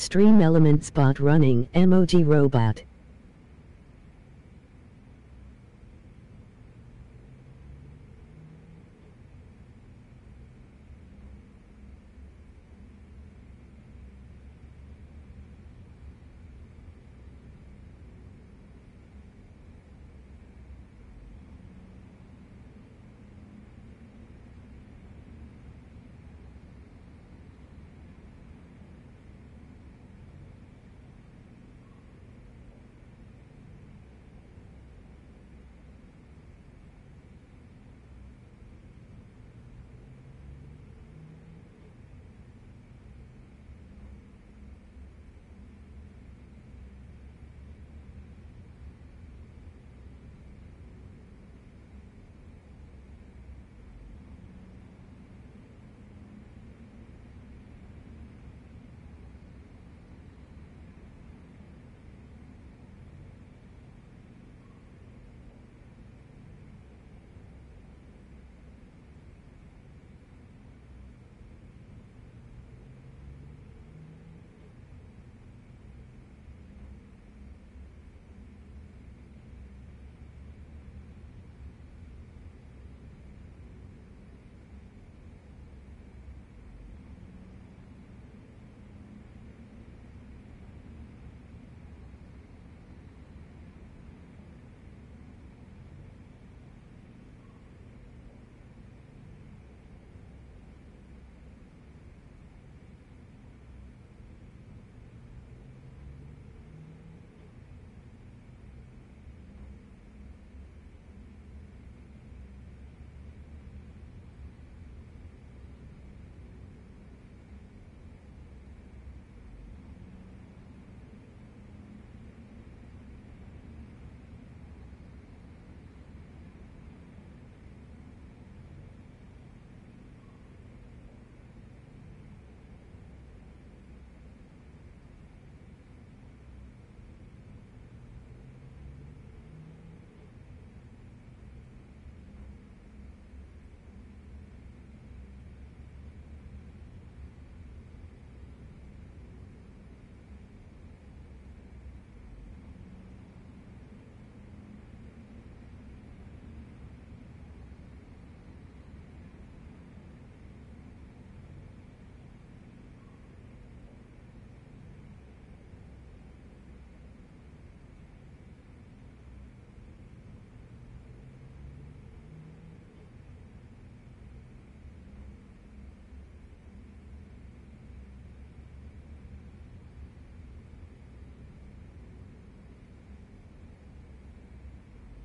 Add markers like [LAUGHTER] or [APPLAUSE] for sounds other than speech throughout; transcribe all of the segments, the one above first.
Stream element spot running emoji robot.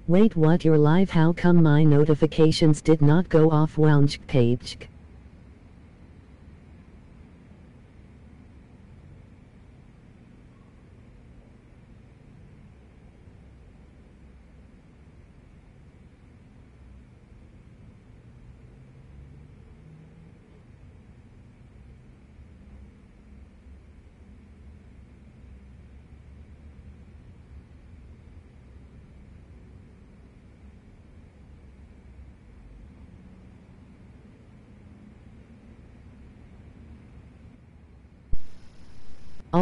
Wait what you're live how come my notifications did not go off Wounch page?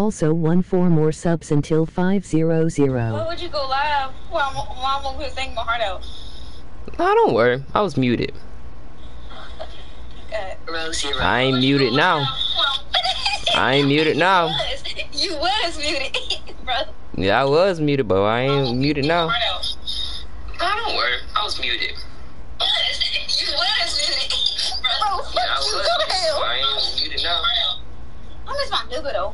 Also one four more subs until 500. Why would you go live? Well, I'm, well, I'm over here singing my heart out. No, don't worry. I was muted. I ain't muted now. I ain't muted now. [LAUGHS] You was muted, [LAUGHS] bro. Yeah, I was muted, but I ain't muted now. No, don't worry. I was muted. You was muted, bro. Yeah, I was. Go to hell. I ain't muted now. I miss my nigga though.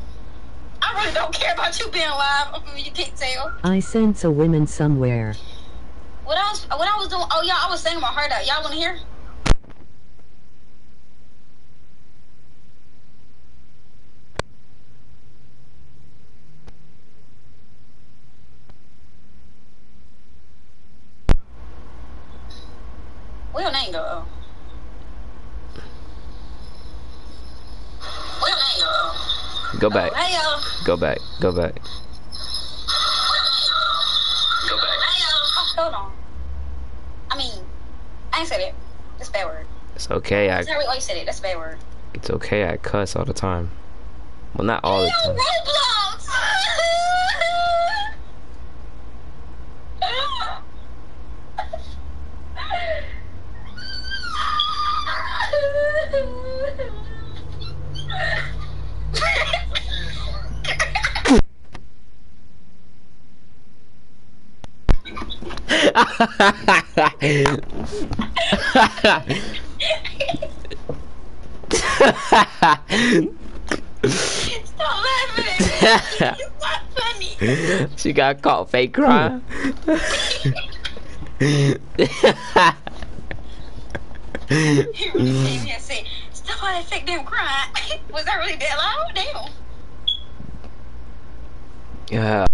I really [LAUGHS] don't care about you being live. [LAUGHS] You can't tell. I sense a woman somewhere. What I was, what I was doing? Oh yeah, I was singing my heart out. Y'all want to hear? Where your name go? Where your name go? Go back. Hey y'all. Go back. Go back. Go back. Hey y'all. Oh, hold on. I mean, I ain't said it. That's a bad word. It's okay. I That's how we always said it. That's a bad word. it's okay. I cuss all the time. Well, not all the time. Roblox! Stop laughing. It's not funny. she got caught fake crying. He came here and said, stop all that fake damn crying. [LAUGHS] Was that really that loud? Damn. yeah.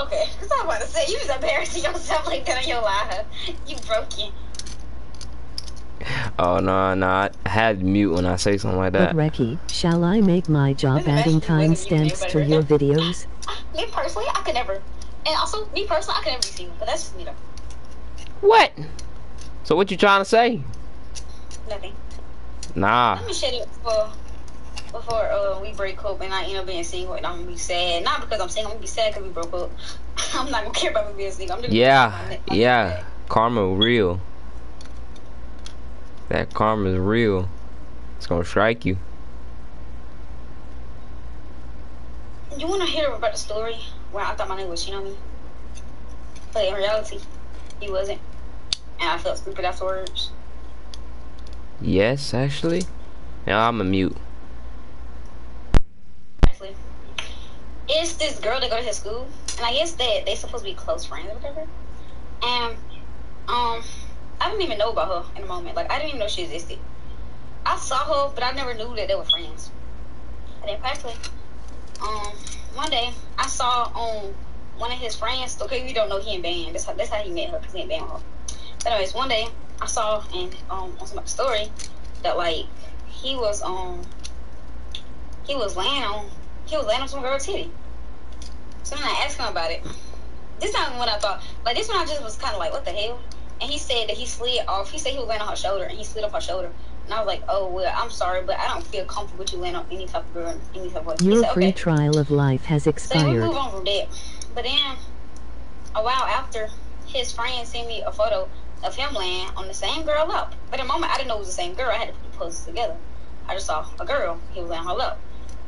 Okay, because I was about to say, you was embarrassing yourself like that on your live. You broken. Oh no, no, I had mute when I say something like But that. Reki, shall I make my job adding matter whether you do timestamps to your videos? Ah, me personally, I could never. And also, me personally, I could never be single. But that's just me though. What? So what you trying to say? Nothing. Nah. Let me shut it before before uh, we break up and I end up being single and I'm gonna be sad. Not because I'm single, I'm gonna be sad because we broke up. [LAUGHS] I'm not gonna care about me being single. I'm just Yeah, yeah. Karma real. That karma is real. It's gonna strike you. You wanna hear about the story where I thought my nigga was cheating on me? But in reality, he wasn't. And I felt stupid afterwards. Yes, actually. Now I'm a mute. Actually, it's this girl that go to his school, and I guess that they supposed to be close friends or whatever. And um, I didn't even know about her in the moment. Like I didn't even know she existed. I saw her, but I never knew that they were friends. And then practically, um, one day I saw on one of his friends. Okay, we don't know he in band. That's how that's how he met her because he in band with her. But anyways, one day I saw in um on somebody's story that like he was um he was laying on he was laying on some girl titty. So then I asked him about it. This time when I thought like this one I just was kind of like what the hell. And he said that he slid off. He said he was laying on her shoulder and he slid off her shoulder. And I was like, oh well, I'm sorry, but I don't feel comfortable with you laying on any type of girl, any type of way. Your said, free okay. trial of life has expired. So we move on from that. But then a while after, his friend sent me a photo of him laying on the same girl up. But in the moment, I didn't know it was the same girl. I had to put the poses together. I just saw a girl. He was laying on her up.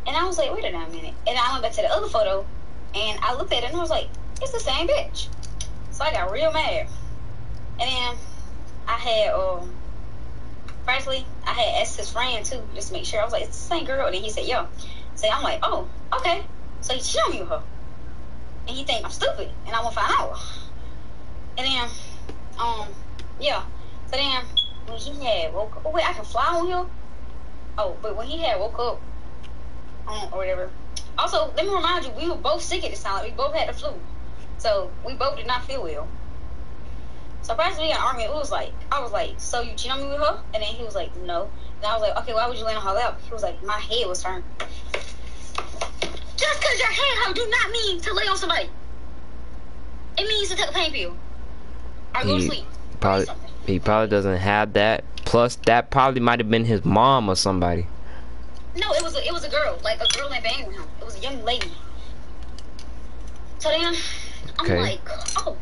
And I was like, wait a minute. And I went back to the other photo, and I looked at it, and I was like, it's the same bitch. So I got real mad. And then I had, um, frankly, I had asked his friend too, just to make sure. I was like, it's the same girl. And he said, yo. So I'm like, oh, okay. So he showed me her. And he think I'm stupid and I want to find out. And then, um, yeah. So then when he had woke up, oh wait, I can fly on here? Oh, but when he had woke up, or whatever. Also, let me remind you, we were both sick at this time. Like, we both had the flu. So we both did not feel well. So practically we got an argument. It was like, I was like, so you cheat on me with her? And then he was like, no. And I was like, okay, why would you lay on her lap? He was like, my head was turned. Just because your head hurt do not mean to lay on somebody. It means to take a pain pill. Or go to He sleep. Probably, he probably doesn't have that. Plus, that probably might have been his mom or somebody. No, it was a, it was a girl, like a girl that banged with him. It was a young lady. So then I'm Okay. like, oh,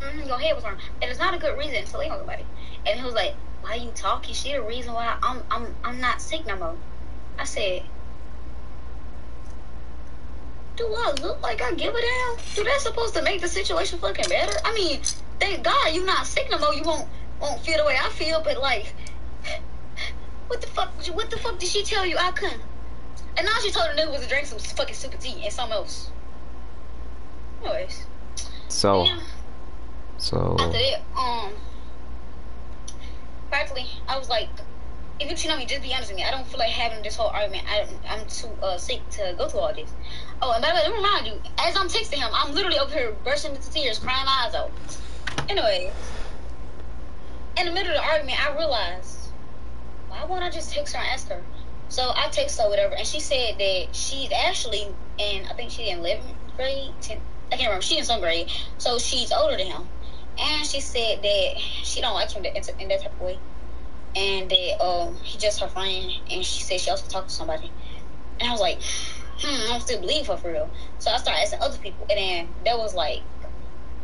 mm, your head was wrong. And it's not a good reason to lay on somebody. And he was like, why you talking? She the reason why I'm I'm I'm not sick no more. I said, do I look like I give a damn? Do that supposed to make the situation fucking better? I mean, thank God you're not sick no more. You won't won't feel the way I feel, but like, what the fuck? What the fuck did she tell you I couldn't? And now she told the nigga was to drink some fucking super tea and something else. Anyways, So, yeah. so After that, um, practically, I was like, if you cheat on me, just be honest with me. I don't feel like having this whole argument. I, I'm too uh, sick to go through all this. Oh, and by the way, let me remind you, as I'm texting him, I'm literally over here bursting into tears, crying my eyes out. Anyway, in the middle of the argument, I realized, why won't I just text her and ask her? So I text her whatever, and she said that she's actually in, I think she's in 11th grade, 10th, I can't remember, she's in some grade, so she's older than him. And she said that she don't like him in that type of way and they um he just her friend and she said she also talked to somebody and I was like hmm I don't still believe her for real so I started asking other people and then that was like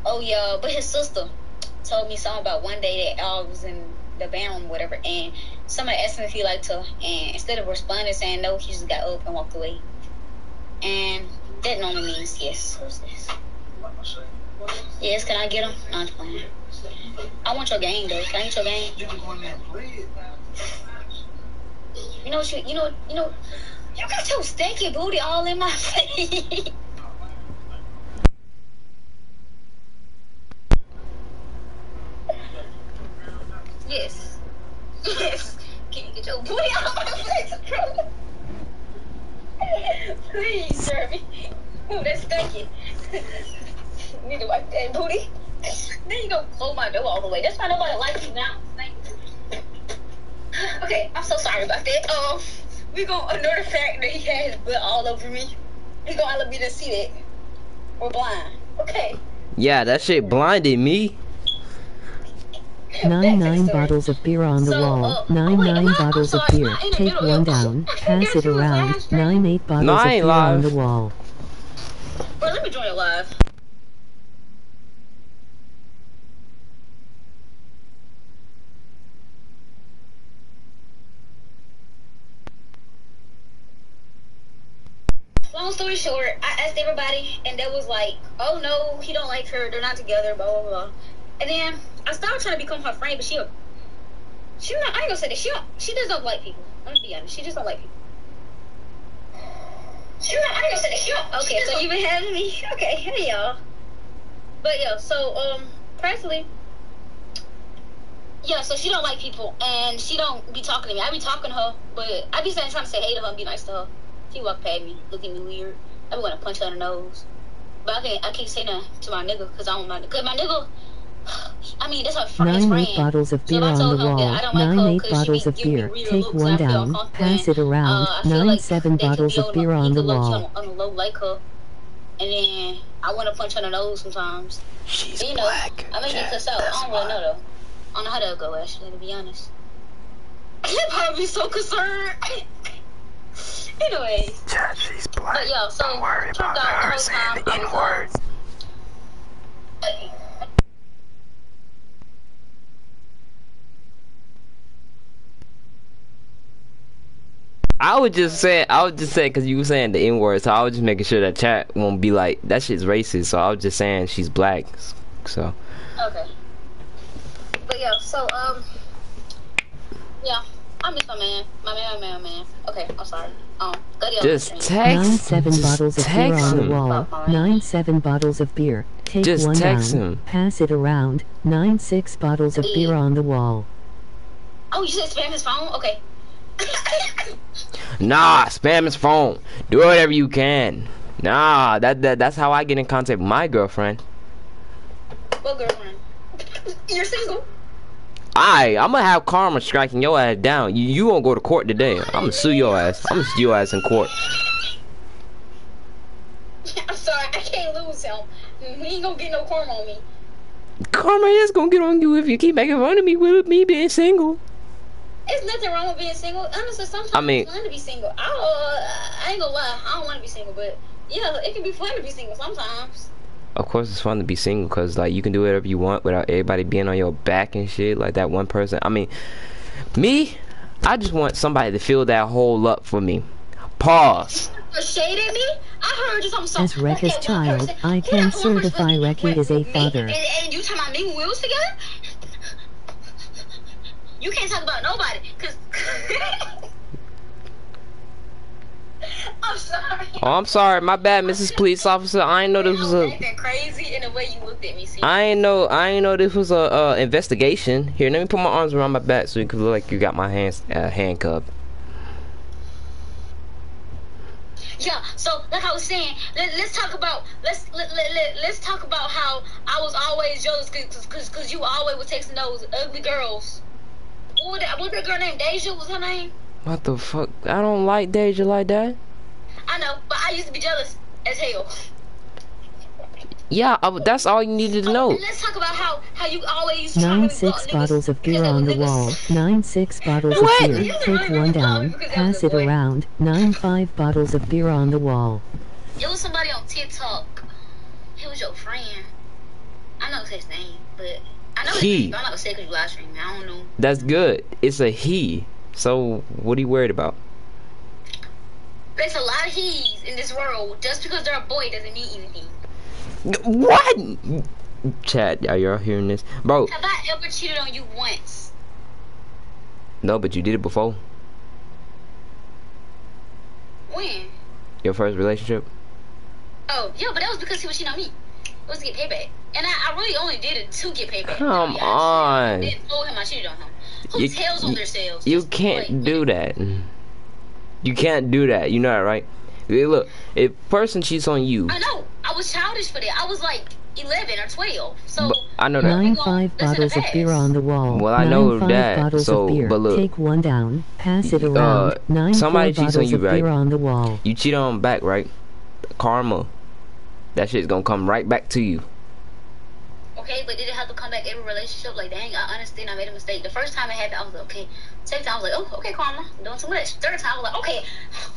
oh yeah but his sister told me something about one day that I was in the band room whatever and somebody asked him if he liked her and instead of responding saying no he just got up and walked away and that normally means yes who's this yes can I get him no, I'm playing I want your game though. Can I get your game? You. You know what you you know you know you got your stinky booty all in my [LAUGHS] face. yes. Yes. Can you get your booty out of my face, bro? Please, Jeremy. Ooh, that's stinky. Need to wipe that booty. Then you don't close my door all the way. That's why nobody likes you now. Okay, I'm so sorry about that. Um, we gonna ignore the fact that he has blood all over me. We gonna let me to see that. We're blind. Okay. Yeah, that shit blinded me. Nine nine bottles of beer on the So, wall. uh, Nine wait, nine I- I'm bottles of beer. am I in the Take one down. [LAUGHS] Pass it it around. Nine eight bottles No, of I ain't beer on the wall. Bro, let me join it live. Long story short, I asked everybody, and they was like, "Oh no, he don't like her. They're not together." Blah blah blah. And then I started trying to become her friend, but she, she not. I ain't gonna say that. She don't, she just don't like people. Let me be honest. She just don't like people. She not. I ain't gonna say that. She don't. Okay, so you've been having me. [LAUGHS] Okay, hey y'all. But yeah, so um, personally, yeah, so she don't like people, and she don't be talking to me. I be talking to her, but I be saying trying to say hey to her and be nice to her. She walk past me, look at me weird. I be want to punch her in the nose, but I can't. I can't say nothing to my nigga because I don't my because my nigga. [SIGHS] I mean, that's her fr- Nine eight bottles of beer if I on the him wall. I like Nine her eight 'cause she bottles be of beer. Take one down. Pass it around. Uh, Nine like seven bottles of beer on the could low key wall. on, on low like her, and then I want to punch her in the nose sometimes. She's You know, black. I may get cussed out. I don't really know though. I don't know how that'll go actually, to be honest. [LAUGHS] He'd probably be so concerned. [LAUGHS] Anyways, Yeah, she's black. but yeah, so Don't worry about out her the whole saying the I was, I would just say, I would just say, because you were saying the N word, so I was just making sure that chat won't be like, that shit's racist. So I was just saying she's black. So, Okay. But yeah, so um, yeah, I miss my man, my man, my man, my man. Okay, I'm sorry. Um, go just text. Nine seven just bottles of beer on the him. wall. Nine seven bottles of beer. Take Just one text down. him. Pass it around. Nine six bottles of beer on the wall. Oh, you said spam his phone? Okay. Nah, spam his phone. Do whatever you can. Nah, that, that that's how I get in contact with my girlfriend. what girlfriend? You're single. I, I'm gonna have karma striking your ass down. You, you won't go to court today. I'm gonna sue your ass. I'm gonna sue your ass in court. [LAUGHS] I'm sorry, I can't lose him. He ain't gonna get no karma on me. Karma is gonna get on you if you keep making fun of me with me being single. There's nothing wrong with being single. Honestly, sometimes I mean- it's fun to be single. I, uh, I ain't gonna lie, I don't want to be single, but yeah, it can be fun to be single sometimes. Of course, it's fun to be single because like you can do whatever you want without everybody being on your back and shit. Like that one person. I mean, me, I just want somebody to fill that hole up for me. Pause. For shade at me? I heard you talking some. As Rekka's that child, person- I can that certify was- Rekka is a father. And, and you talking about me when we was together? You can't talk about nobody, cause [LAUGHS] I'm sorry. Oh, I'm sorry. My bad, Mrs. Police Officer. I ain't know this was a. crazy in the way you looked at me. See? I ain't know. I ain't know this was a uh, investigation. Here, let me put my arms around my back so you can look like you got my hands uh, handcuffed. Yeah, so like I was saying, let, let's talk about let's let, let, let, let's talk about how I was always jealous because cause, cause you always was texting those ugly girls. What was that, what that girl named Deja was her name? What the fuck? I don't like Deja like that. I know, but I used to be jealous as hell. Yeah, I w that's all you needed to oh, know. And let's talk about how how you always Nine to six niggas- bottles of beer on the niggas- wall. Nine six bottles What? of beer. Take one down. Pass it around. Nine five bottles of beer on the wall. It was somebody on TikTok. He was your friend. I know his name, but I know his He. I'm not gonna say because you live streaming. I don't know. That's good. It's a he. So what are you worried about? There's a lot of he's in this world. Just because they're a boy doesn't mean anything. What? Chad, are y'all hearing this, bro? Have I ever cheated on you once? No, but you did it before. When? Your first relationship. Oh, yeah, but that was because he was cheating on me. It was to get payback. And I, I really only did it to get payback. Come To be on. I didn't told him I cheated on him. Who You- tells on you- themselves? You can't like- do that. You can't do that. You know that, right? Look, if person cheats on you, I know. I was childish for that. I was like 11 or 12. So, but I know that. Nine five bottles of beer on the wall. Well, I Nine know five that, bottles so- of beer. but look. Take one down. Pass it Uh, around. Nine somebody cheats on bottles you, of right? beer on the wall. You cheat on 'em back, right? Karma. That shit's gonna come right back to you. okay, but did it have to come back every relationship? Like, dang, I understand I made a mistake. The first time it happened, I was like, okay. Second time, I was like, oh, okay, Karma. I'm doing too much. Third time, I was like, okay,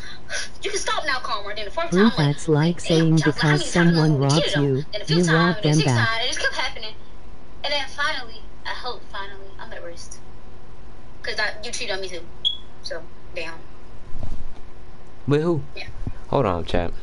[SIGHS] you can stop now, Karma. And then the fourth time, Proof I'm like, that's like damn, saying Johnson, because many someone I robs cheated you, And the fifth you rob and the them sixth back. time, and it just kept happening. And then finally, I hope finally, I'm at rest. Because you cheated on me too. So, damn. With who? Yeah. Hold on, chap.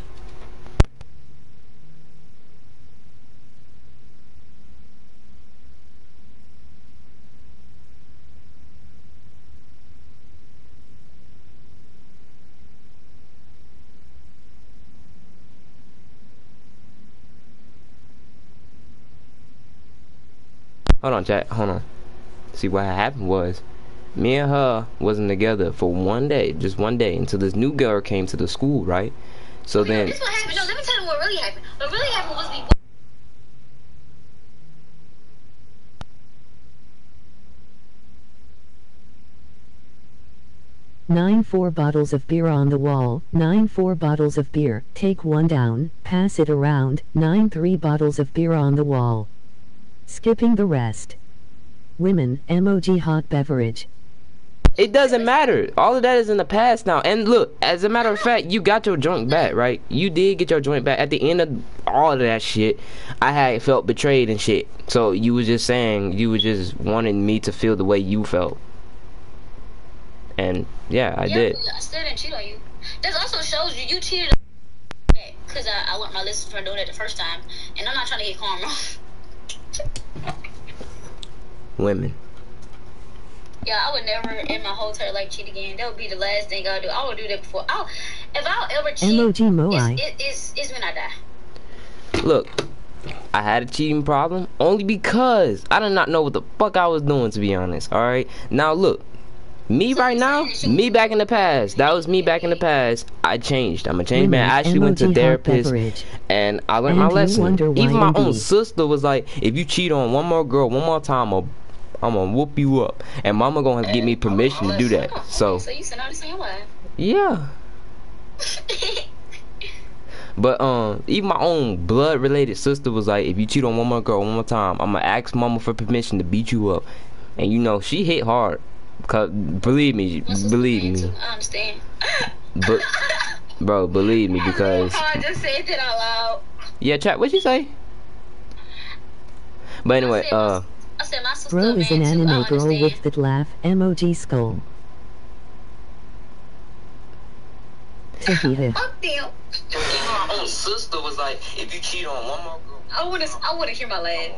Hold on, chat. Hold on. See what happened was, me and her wasn't together for one day, just one day, until this new girl came to the school, right? So Okay, then, this is what happened. No, let me tell you what really happened. What really happened was before. Nine four bottles of beer on the wall. Nine four bottles of beer. Take one down. Pass it around. Nine three bottles of beer on the wall. Skipping the rest. Women. Emoji hot beverage. it doesn't matter. All of that is in the past now. And look, as a matter of fact, you got your joint back, right? You did get your joint back. At the end of all of that shit, I had felt betrayed and shit. So you was just saying, you was just wanting me to feel the way you felt. And yeah, I yeah, did. I still didn't cheat on you. This also shows you you cheated on me because I, I learned my lesson from doing it the first time, and I'm not trying to get karma. [LAUGHS] Women. yeah, I would never in my whole entire life cheat again. That would be the last thing I'll do. I would do that before. I'll, if I'll ever cheat, Emoji moai. it's, it, it's, it's when I die. Look, I had a cheating problem only because I did not know what the fuck I was doing, to be honest. All right. Now look, me right now, me back in the past. That was me back in the past. I changed. I'm a changed man. I actually went to Emoji therapist and I learned And my lesson. Even my own sister was like, "If you cheat on one more girl one more time, I'm I'm gonna whoop you up." And mama gonna have to give me permission to do that. So so you all the same way. yeah. [LAUGHS] But um, even my own blood related sister was like, if you cheat on one more girl one more time, I'm gonna ask mama for permission to beat you up. And you know, she hit hard. Cause believe me, sister believe me, too. I understand. but bro, believe me [LAUGHS] because I just said that out loud. yeah, chat. What'd you say? But anyway, uh, I said my sister Bro is an man too. I anime girl with that laugh. Emoji skull. Tahita. Fuck them. even my own sister was like, if you cheat on one more girl, I wanna, I wanna hear my laugh.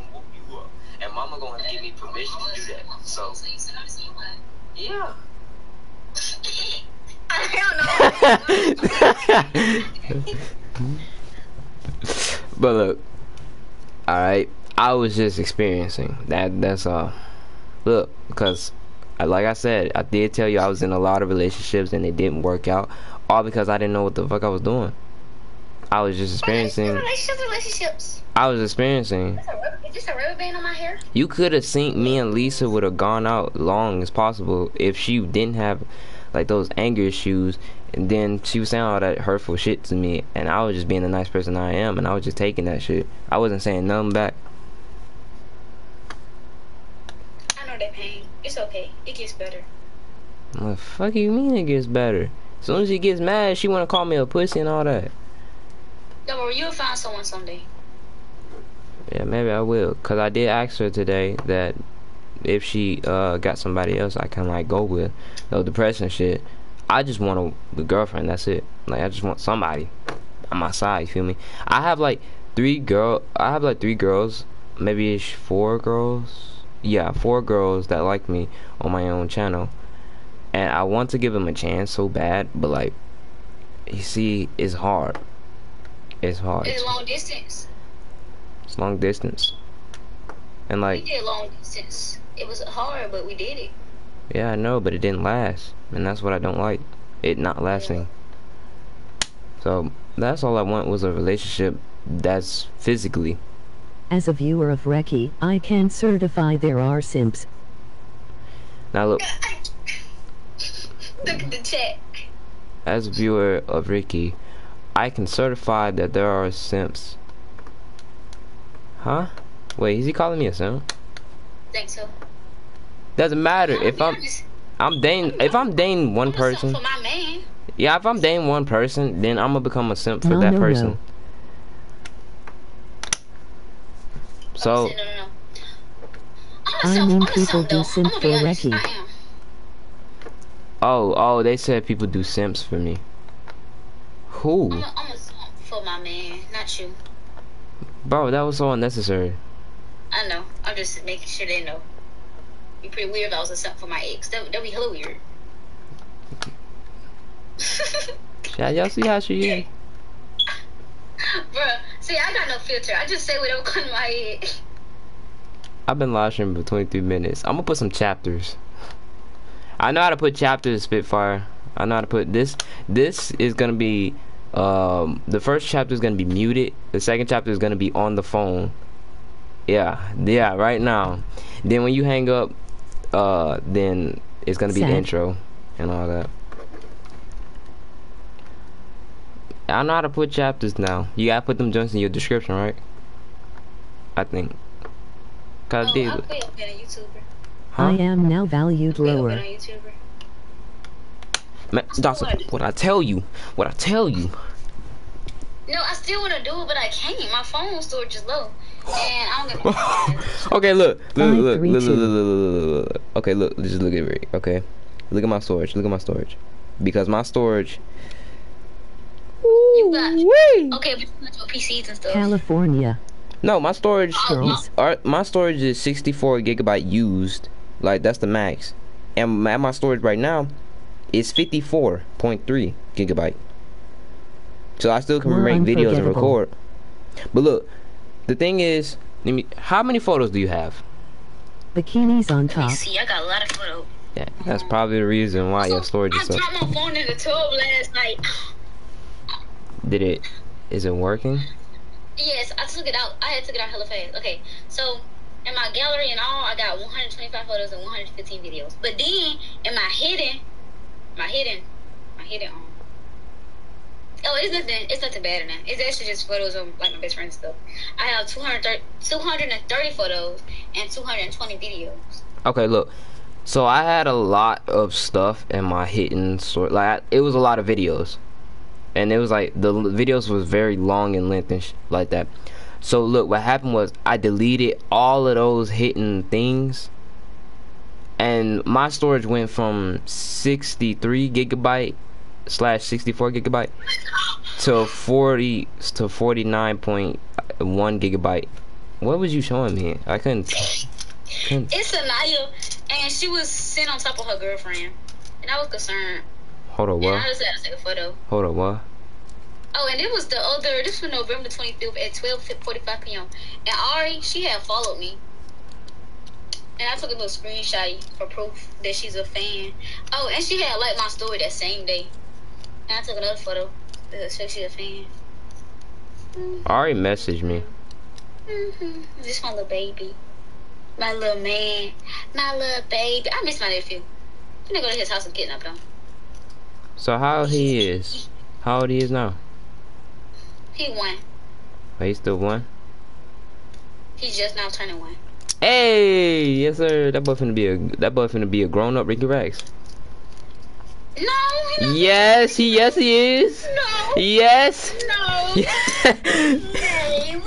you up. And mama gonna give me permission to do that. So So you said all the same way. yeah. [LAUGHS] I Hell no. [LAUGHS] but look, all right. I was just experiencing that. That's all. Look, because, uh, like I said, I did tell you I was in a lot of relationships and it didn't work out, all because I didn't know what the fuck I was doing. I was just experiencing. Relationships, relationships. I was experiencing. Is this a rubber- Is this a rubber band on my hair? You could have seen me and Lisa would have gone out long as possible if she didn't have like those anger issues. And then she was saying all that hurtful shit to me, and I was just being the nice person I am, and I was just taking that shit. I wasn't saying nothing back. I know that pain. It's okay. It gets better. What the fuck you mean it gets better? As soon as she gets mad, she wanna call me a pussy and all that. Don't worry, you'll find someone someday. Yeah, maybe I will. Cause I did ask her today that if she uh got somebody else I can like go with, no depression shit. I just want a, a girlfriend. That's it. Like I just want somebody on my side. You feel me? I have like three girl. I have like three girls, maybe it's four girls. Yeah, four girls that like me on my own channel, and I want to give them a chance so bad, but like, you see, it's hard. It's hard. It's long distance. It's long distance. And like. We did long distance. It was hard, but we did it. yeah, I know, but it didn't last. And that's what I don't like. It not lasting. So, that's all I want was a relationship that's physically. As a viewer of Reki, I can certify there are simps. Now look, Look at the chat. as a viewer of Ricky, I can certify that there are simps. Huh? Wait, is he calling me a simp? Think so. Doesn't matter I'll if be I'm honest, I'm dating if I'm Dane one I'm a simp person. For my man. Yeah, if I'm Dane one person, then I'm gonna become a simp for No, that no, person. no. So no, no, no. I'm a I mean I'm people do though. simp I'ma for honest, Reki. Oh, oh, they said people do simps for me. Who? I'm a, I'm a simp for my man, not you. Bro, that was so unnecessary. I know. I'm just making sure they know. Be pretty weird if I was a simp for my ex. That that'd be hella weird. [LAUGHS] Yeah, y'all see how she is? [LAUGHS] [LAUGHS] Bruh, see, I got no filter. I just say whatever comes to my head. I've been live streaming for 23 minutes. I'm gonna put some chapters. I know how to put chapters Spitfire. I know how to put this. This is gonna be, um, the first chapter is gonna be muted. The second chapter is gonna be on the phone. Yeah, yeah, right now. Then when you hang up, uh, then it's gonna be the intro and all that. I know how to put chapters now. You gotta put them joints in your description, right? I think. Cause I Oh, did. I'll quit up being a YouTuber. Huh? I am now valued Quit up lower. being. Man, Dawson, what I tell you, what I tell you. No, I still want to do it, but I can't. My phone storage is low. And I don't get [LAUGHS] okay, look, look, Five, look, look, look, look, look, look, look, look. Okay, look, just look at me. Okay, look at my storage. Look at my storage, because my storage. You got- Wee. Okay, but you got your PCs and stuff. California. No, my storage. Oh, Girls. Our, my storage is 64 gigabyte used. Like that's the max, and at my storage right now is 54.3 gigabyte. So I still can More make videos and record. But look, the thing is, let me. How many photos do you have? Bikinis on Let me top. see, I got a lot of photos. Yeah, that's probably the reason why your storage I is so. dropped my phone in the tub last night. Did it? Is it working? Yes, I took it out. I had took it out hella fast. Okay, so in my gallery and all, I got 125 photos and 115 videos. But then in my hidden, my hidden, my hidden. Um, oh, it's nothing. It's nothing bad that. It's actually just photos of like my best friend's stuff. I have 230, 230 photos and 220 videos. Okay, look. So I had a lot of stuff in my hidden sort. Like it was a lot of videos, and it was like the videos was very long in length and like that. So look, what happened was I deleted all of those hidden things, and my storage went from 63 gigabyte slash 64 gigabyte to 40 to 49.1 gigabyte. What was you showing me? I couldn't. couldn't It's Anaya, and she was sitting on top of her girlfriend, and I was concerned. Hold on, And I what? just had to take a photo. Hold on, what? Oh, and it was the other. This was November 25th at 12:45 p.m. And Ari, she had followed me, and I took a little screenshot for proof that she's a fan. Oh, and she had liked my story that same day, and I took another photo that shows she's a fan. Ari messaged me. Mm-hmm. This my little baby, my little man, my little baby. I miss my nephew. I'm gonna go to his house and kidnap him. So how he is? How old he is now? He won. Oh, he still one? He's just now turning one. Hey, yes sir. That boy finna be a that boy finna be a grown up Ricky Rex. No. he Yes, he yes he is. No. Yes. No. Babe.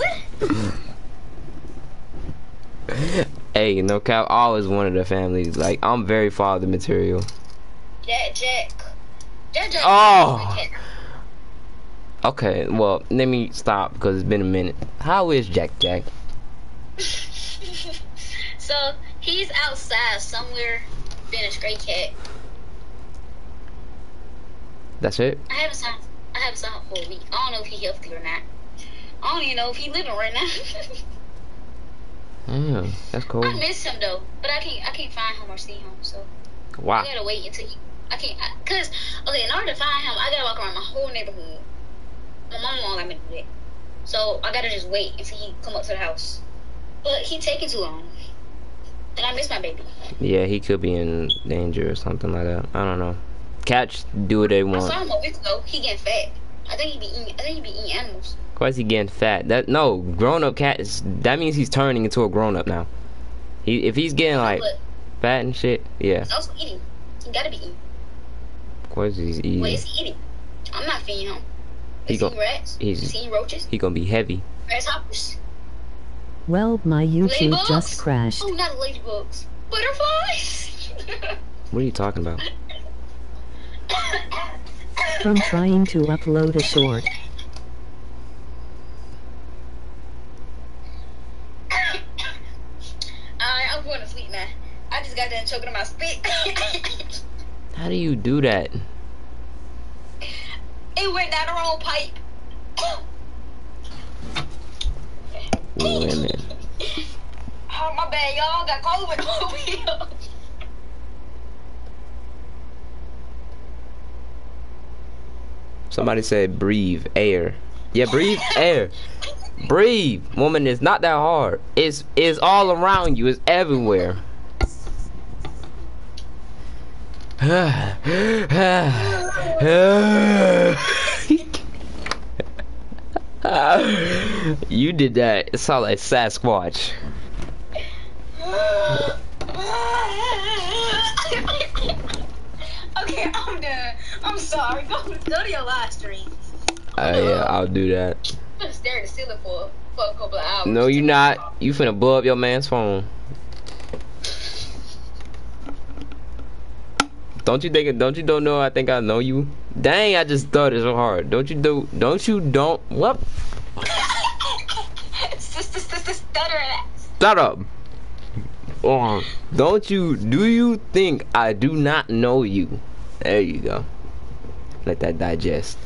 [LAUGHS] hey, no cap. I always wanted a family. Like I'm very father material. Jack, Jack. Oh. Okay, well let me stop because it's been a minute. How is Jack Jack? [LAUGHS] so he's outside somewhere being a stray cat. That's it. I haven't saw. I haven't saw him for a week. I don't know if he's healthy or not. I don't even know if he's living right now. [LAUGHS] Yeah, that's cool. I miss him though, but I can't. I can't find him or see him. So I Wow. gotta wait until he. I can't. I, Cause okay, in order to find him, I gotta walk around my whole neighborhood. My mom won't let me do that. So I gotta just wait until he come up to the house. But he taking too long. And I miss my baby. Yeah, he could be in danger or something like that. I don't know. Cats do what they want. I saw him a week ago. He getting fat. I think he be eating. I think he be eating animals. Why is he getting fat? That no, grown up cat is that means he's turning into a grown up now. He if he's getting like fat and shit, yeah. he's also eating. He gotta be eating. Of course he's eating. is he eating? I'm not feeding him. He Is gon- he rats? he's- Is he roaches? He gonna be heavy. Grasshoppers? Well, my YouTube Ladybugs? just crashed. Oh, not ladybugs. Butterflies? [LAUGHS] What are you talking about? From trying to upload a short. [COUGHS] Alright, I'm going to sleep now. I just got done choking on my spit. [LAUGHS] How do you do that? it went down the wrong pipe. Women. [LAUGHS] Oh, my bad, y'all. Got COVID over here. Somebody said breathe air. Yeah, breathe air. Breathe, woman. It's not that hard. It's it's all around you. It's everywhere. [LAUGHS] you did that. It sounded like Sasquatch. [LAUGHS] okay, I'm done. I'm sorry. Go, [LAUGHS] go to your live stream. Uh, yeah, I'll do that. I'm gonna at the ceiling for, for a couple of hours. No, you're not. You finna blow up your man's phone. Don't you think? Don't you don't know? I think I know you. Dang! I just thought it so hard. Don't you do? Don't you don't? What? [LAUGHS] Sister, sister, stuttering. Shut up. Um, don't you? Do you think I do not know you? There you go. Let that digest.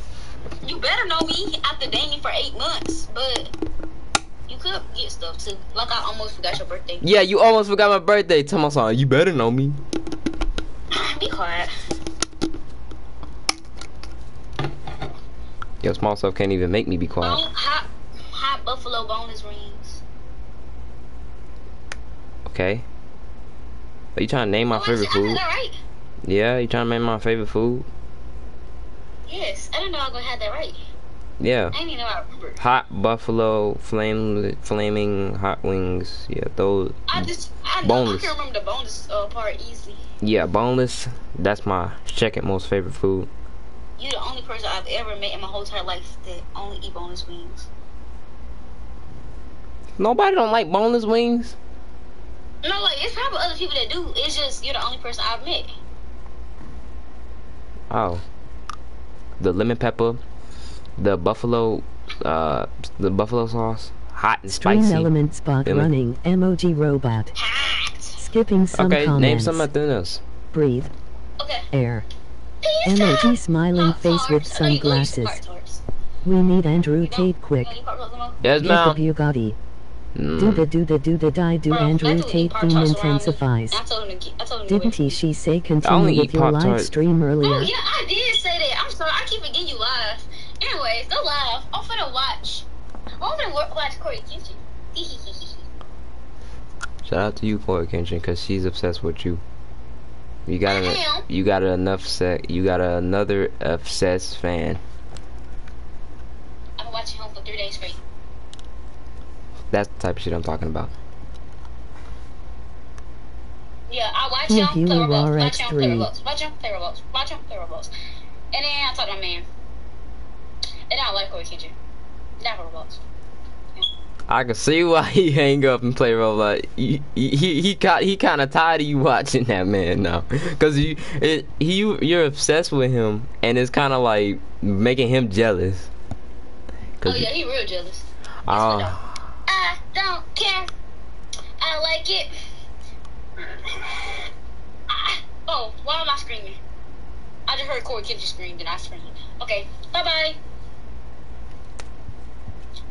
You better know me after dating for eight months, but you could get stuff too. Like I almost forgot your birthday. Yeah, you almost forgot my birthday. Tell my son, you better know me. Be quiet. Your small self can't even make me be quiet. Bone, hot, hot buffalo boneless wings. Okay. Are you trying to name my Oh, favorite food? right. Yeah, you trying to name my favorite food? Yes, I didn't know I was gonna have that right. Yeah. I didn't even know. Hot buffalo, flame, flaming hot wings. Yeah, those. I just, I, know, Boneless. I can remember the boneless uh, part easily. Yeah, boneless. That's my second most favorite food. You're the only person I've ever met in my whole entire life that only eat boneless wings. Nobody don't like boneless wings. No, like it's probably other people that do. It's just you're the only person I've met. Oh. The lemon pepper, the buffalo, uh, the buffalo sauce, hot and Stream spicy. elements bot Really? running. Emoji robot. Hot. Skipping some Okay, name comments. something. Breathe. Okay. Air. Peace Emoji smiling Pop face with Tarts. I know you- oh, you sunglasses. We need Andrew You Tate quick. don't eat Pop Tarts no more? Yes, Get the ma'am. Bugatti. Do Mm. the do the do the die do Bro, Andrew that dude eat Tate Pop boom Tarts around me. intensifies. I told him to get, I told him to Didn't he? She say only continue with your live Pop-Tarts. stream Oh earlier. yeah, I did say that. I'm sorry. I keep forgetting you live. Anyways, go live. I'm finna watch. I'm finna wa- watch Corey Kenshin. [LAUGHS] Shout out to you, Corey Kenshin, because she's obsessed with you. You got I a, am. you got enough set. You got another obsessed fan. I've been watching him for three days straight. That's the type of shit I'm talking about. Yeah, I watch him you play are Roblox. Watch him play X3. Roblox. Watch him play Roblox. Watch him play Roblox. And then I talk to my man. And I like Corey Kenshin. Not Roblox. I can see why he hang up and play Roblox. He he he, he, got, he kind of tired of you [LAUGHS] watching that man now, cause you it, he you're obsessed with him, and it's kind of like making him jealous. Oh yeah, he real jealous. oh, I don't care. I like it. Ah, oh, why am I screaming? I just heard Corey Kenshin scream, then I screamed. Okay, bye bye.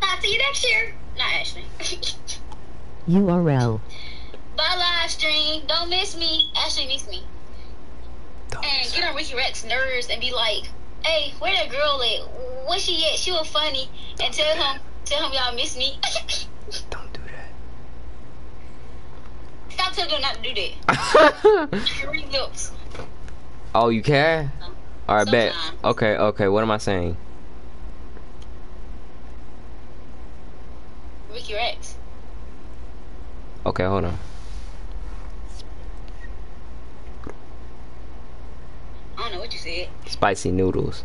I'll see you next year. Not Ashley. [LAUGHS] URL. bye live stream. Don't miss me. Ashley miss me. And get on Ricky Rex nerves and be like, hey, where that girl at? Where she at? She was funny. And tell him, tell him y'all miss me. [LAUGHS] don't do that. Stop telling them not to do that. [LAUGHS] that. You read lips. oh, you care? Uh-huh. All right, bet. Okay, okay. What am I saying? Ricky Rex. Okay, hold on. I don't know what you said. Spicy noodles.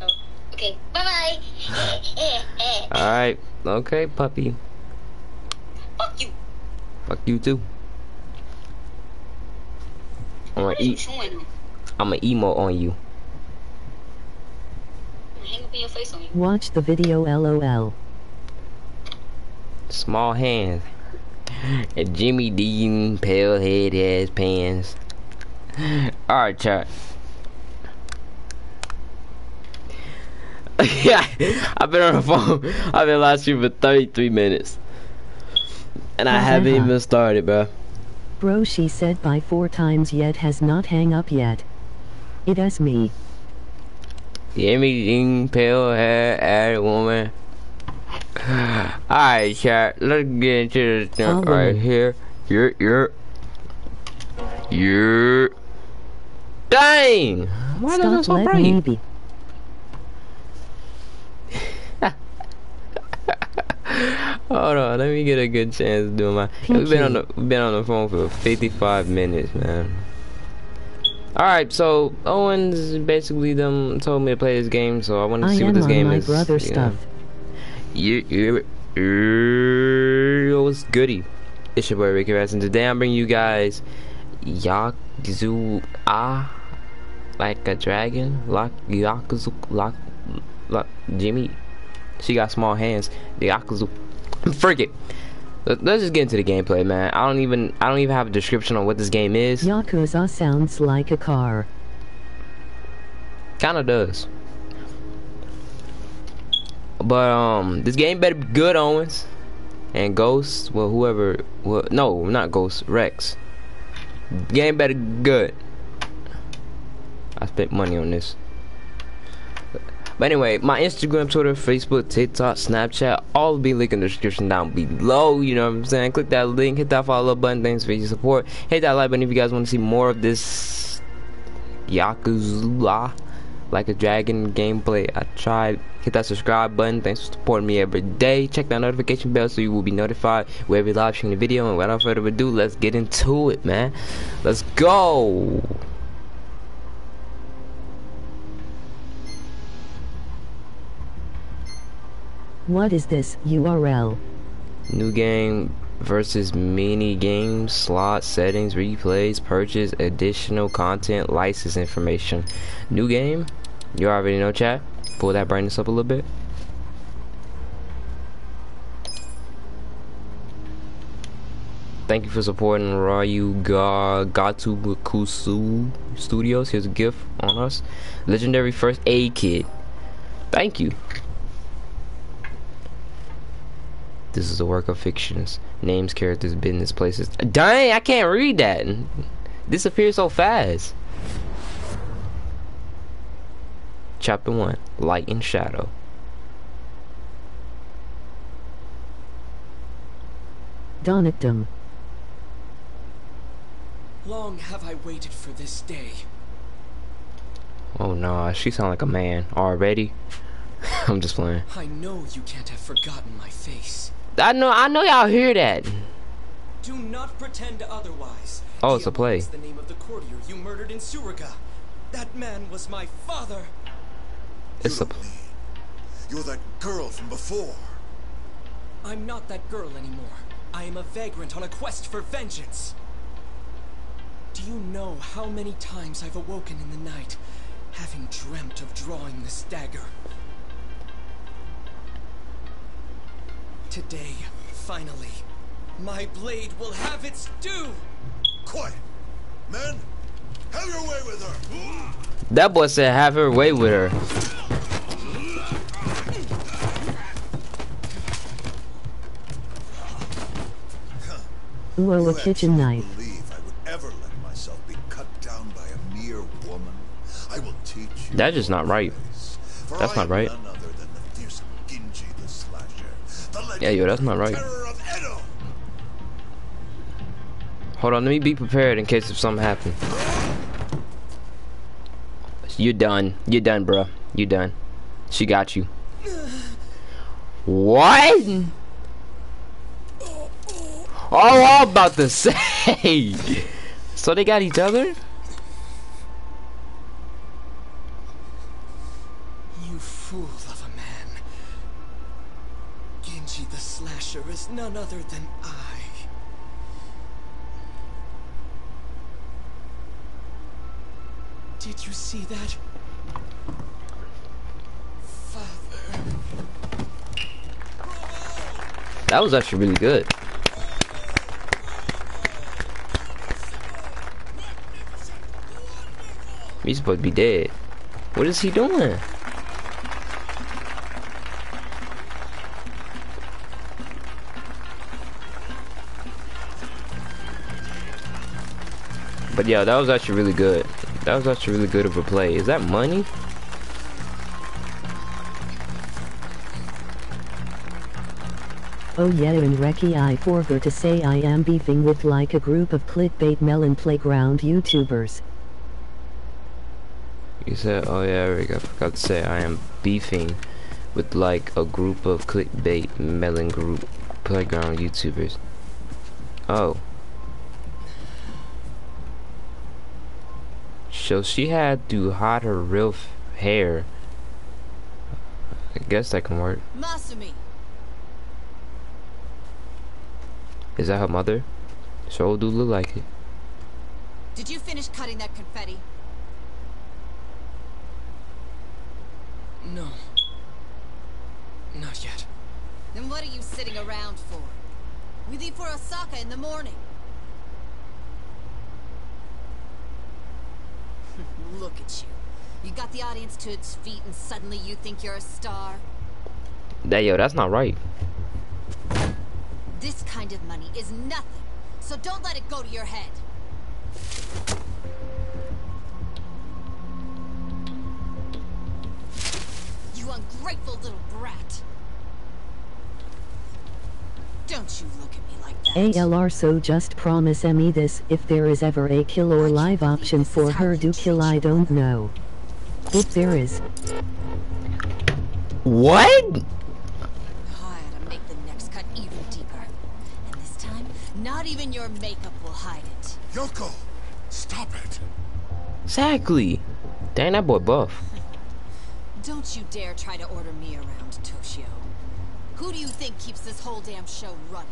Oh, okay, bye bye. [LAUGHS] All right. Okay, puppy. Fuck you. Fuck you too. I'm gonna What are you eat. showing? I'm gonna emo on you. I'm hang up in your face on you. Watch the video LOL. Small hands. And Jimmy Dean, pale head ass pants. [LAUGHS] Alright, chat. [LAUGHS] yeah, I've been on the phone. I've been live streaming for 33 minutes. And I haven't even started, bro. Bro she said by four times yet has not hang up yet. It is me. Jimmy Dean, pale hair ass woman. Alright, chat. Let's get into this thing right here. You're, you're. You're. Dang! Why does it so bright? [LAUGHS] Hold on, let me get a good chance of doing my. We've been on the we've been on the phone for 55 minutes, man. All right, so Owens basically them told me to play this game, so I want to see what this game my is. brother stuff. know. You, you, you, what's goody? It's your boy Rekey Rackz, and today I'm bringing you guys Yakuzu Ah, like a dragon. Lock Yakuzu, lock, lock Jimmy. She got small hands. The Yakuzu. Forget. Let- Let's just get into the gameplay, man. I don't even I don't even have a description on what this game is. Yakuza sounds like a car. Kinda does. But um, this game better be good, Owens. And Ghost, well, whoever, well, no, not Ghost, Rex. Game better be good. I spent money on this. But anyway, my Instagram, Twitter, Facebook, TikTok, Snapchat, all will be linked in the description down below. You know what I'm saying? Click that link, hit that follow button. Thanks for your support. Hit that like button if you guys want to see more of this Yakuza like a dragon gameplay. I tried. Hit that subscribe button. Thanks for supporting me every day. Check that notification bell so you will be notified whenever we live stream the video. And without further ado, let's get into it, man. Let's go. What is this URL? New game versus mini games, slot settings, replays, purchase, additional content, license information. New game. You already know, chat. Pull that brightness up a little bit. Thank you for supporting Ryu Ga Gatu Kusu Studios. Here's a gift on us. Legendary first aid kit. Thank you. This is a work of fictions. Names, characters, business, places. Dang, I can't read that. Disappears so fast. Chapter 1 Light and Shadow. Donatdom. Long have I waited for this day. Oh no, she sound like a man already. [LAUGHS] I'm just playing. I know you can't have forgotten my face. I know, I know y'all hear that. Do not pretend otherwise. Oh, it's a play. Is the name of the courtier you murdered in Suruga. That man was my father. It's a. You You're that girl from before. I'm not that girl anymore. I am a vagrant on a quest for vengeance. Do you know how many times I've awoken in the night, having dreamt of drawing this dagger? Today, finally, my blade will have its due! Quiet. Men, have your way with her. That boy said have her way with her. Ooh, You a kitchen knife. believe I would ever let myself be cut down by a mere woman? I will teach you. That's just not right. That's not am right. Yeah, yo, that's not right. Hold on, let me be prepared in case if something happens. You're done. You're done, bro. You're done. She got you. What? Oh, I'm about to [LAUGHS] say. So they got each other? The Slasher is none other than I. Did you see that? Father. That was actually really good. He's supposed to be dead. What is he doing? But yeah, that was actually really good. That was actually really good of a play. Is that money? Oh yeah and Reki I forgot to say I am beefing with like a group of clickbait melon playground YouTubers. You said, oh yeah, Eric, I forgot to say I am beefing with like a group of clickbait melon group playground YouTubers. Oh. So she had to hide her real f- hair. I guess that can work. Masumi, Is that her mother? Sure do look like it. did you finish cutting that confetti? No. Not yet. Then what are you sitting around for? We leave for Osaka in the morning. Look at you. You got the audience to its feet and suddenly you think you're a star? That yo, that's not right. This kind of money is nothing, so don't let it go to your head. You ungrateful little brat. Don't you look at me like that. ALR so just promise me this if there is ever a kill or live option for her do kill I don't know. If there is, What? I had to make the next cut even deeper. And this time, not even your makeup will hide it. Yoko, stop it. Exactly. Dang, that boy buff. [LAUGHS] Don't you dare try to order me around, Toshio. Who do you think keeps this whole damn show running?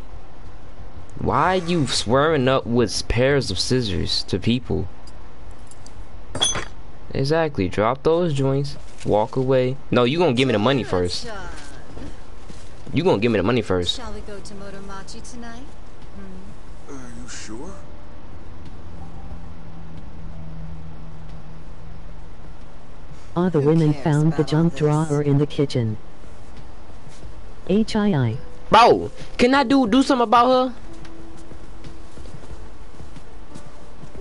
Why you swearing up with pairs of scissors to people? Exactly. Drop those joints. Walk away. No, you gonna give me the money first. You gonna give me the money first. Shall we go to Motomachi tonight? Hmm? Are you sure? All the Who women found the junk drawer in the kitchen. HII. Bro, can I do do something about her?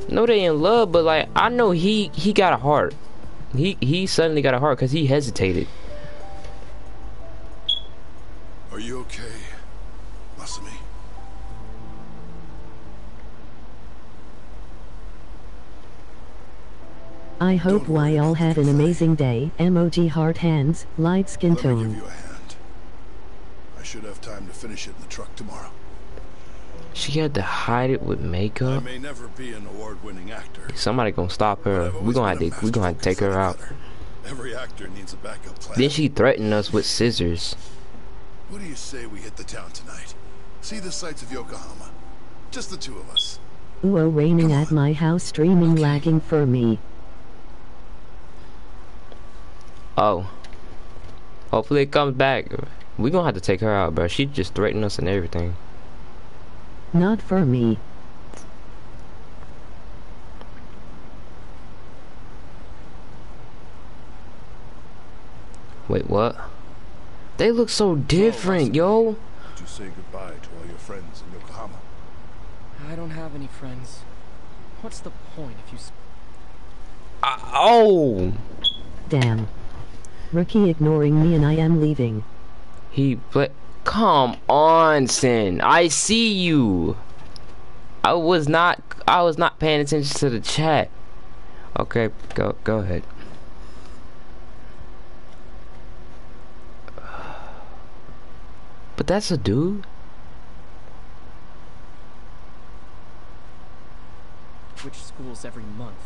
No, they in love, but like I know he he got a heart. He he suddenly got a heart because he hesitated. Are you okay, Masumi? I hope Don't worry we all about had an amazing day. Emoji heart hands, light skin Let tone. you a hand. I should have time to finish it in the truck tomorrow. She had to hide it with I makeup. may never be an award-winning actor. Somebody gonna stop her. We gonna have to we gonna have to take her out. cutter. Every actor needs a backup plan. Then she threatened us with scissors. What do you say we hit the town tonight? See the sights of Yokohama. Just the two of us. Uo raining at my house streaming Okay. lagging for me. Oh. Hopefully it comes back. We gonna have to take her out, bro. She just threatened us and everything. Not for me. Wait, what? They look so different, yo. Did you say goodbye to all your friends in Yokohama? I don't have any friends. What's the point if you... Sp- I, uh, oh, Damn. Rookie ignoring me and I am leaving. He play. Come on, Sin. I see you. I was not. I was not paying attention to the chat. Okay, go go ahead. But that's a dude. which schools every month?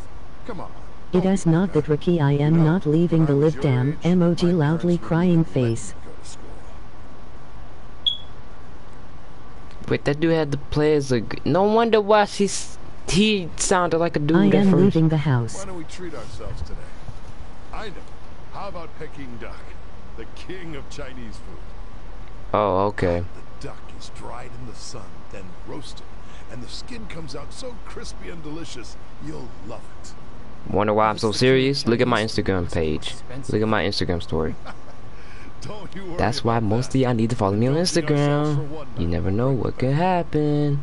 Come on. It is not that Rookie I am You not leaving the when I was live your damn emoji loudly crying even let me face. Go. Wait, that dude had to play as a. g- No wonder why she's. He sounded like a dude I at am first. leaving the house. Why don't we treat ourselves today? I know. How about Peking duck, the king of Chinese food? Oh, okay. The duck is dried in the sun, then roasted, and the skin comes out so crispy and delicious, you'll love it. Wonder why I'm so serious? Look at my Instagram page. Look at my Instagram story. [LAUGHS] That's why mostly y'all need to follow me on Instagram. You never know what could happen.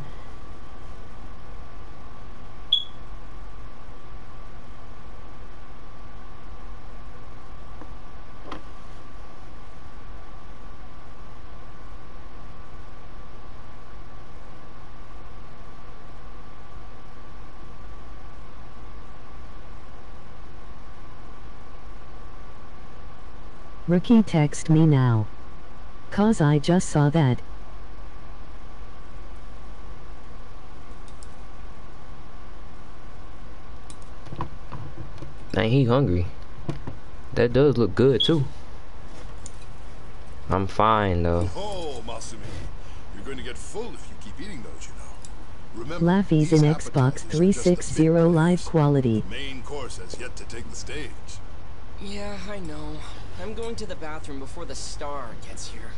Rookie text me now. Cause I just saw that. Man, he hungry. That does look good too. I'm fine though. Oh, Masumi, you're going to get full if you keep eating those, you know. Remember, Laffy's in Xbox appetizers are just the 360 live quality. The main course has yet to take the stage. Yeah, I know. I'm going to the bathroom before the star gets here.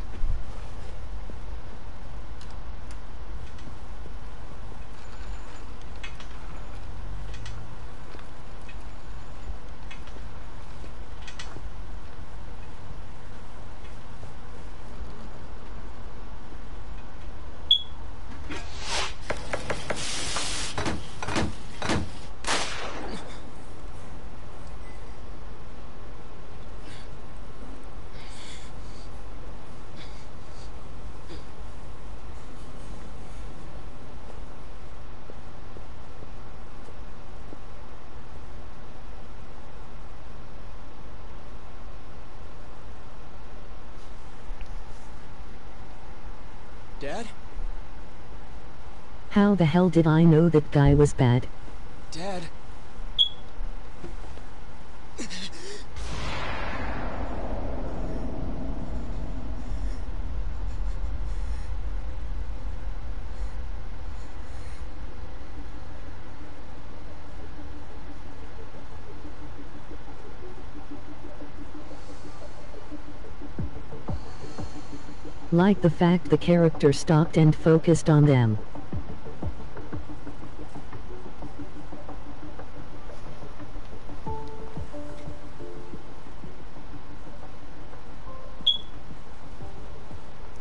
Dad? How the hell did I know that guy was bad? Dad? Like the fact the character stopped and focused on them.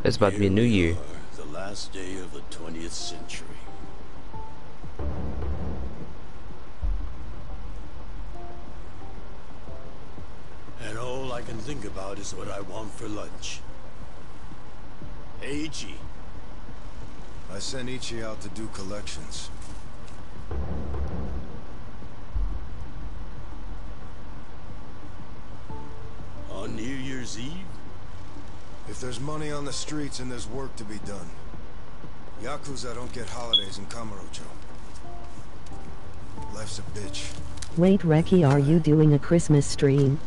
It's about to be a new year. are, The last day of the 20th century. And all I can think about is what I want for lunch. Hey, Ichi. I sent Ichi out to do collections. On New Year's Eve? If there's money on the streets and there's work to be done. Yakuza don't get holidays in Kamurocho. Life's a bitch. Wait Reki are you doing a Christmas stream?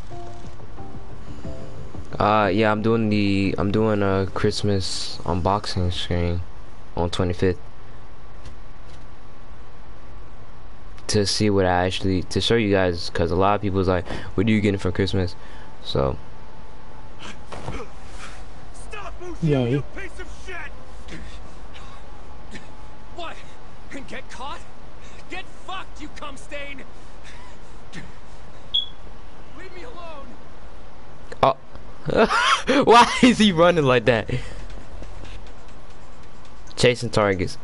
Uh, yeah, I'm doing the I'm doing a Christmas unboxing stream on 25th to see what I actually to show you guys because a lot of people was like, "What are you getting for Christmas?" So Stop, Mushio, Yay. you piece of shit! What? And get caught? Get fucked, you cum stain! Leave me alone! oh, [LAUGHS] why is he running like that? Chasing targets.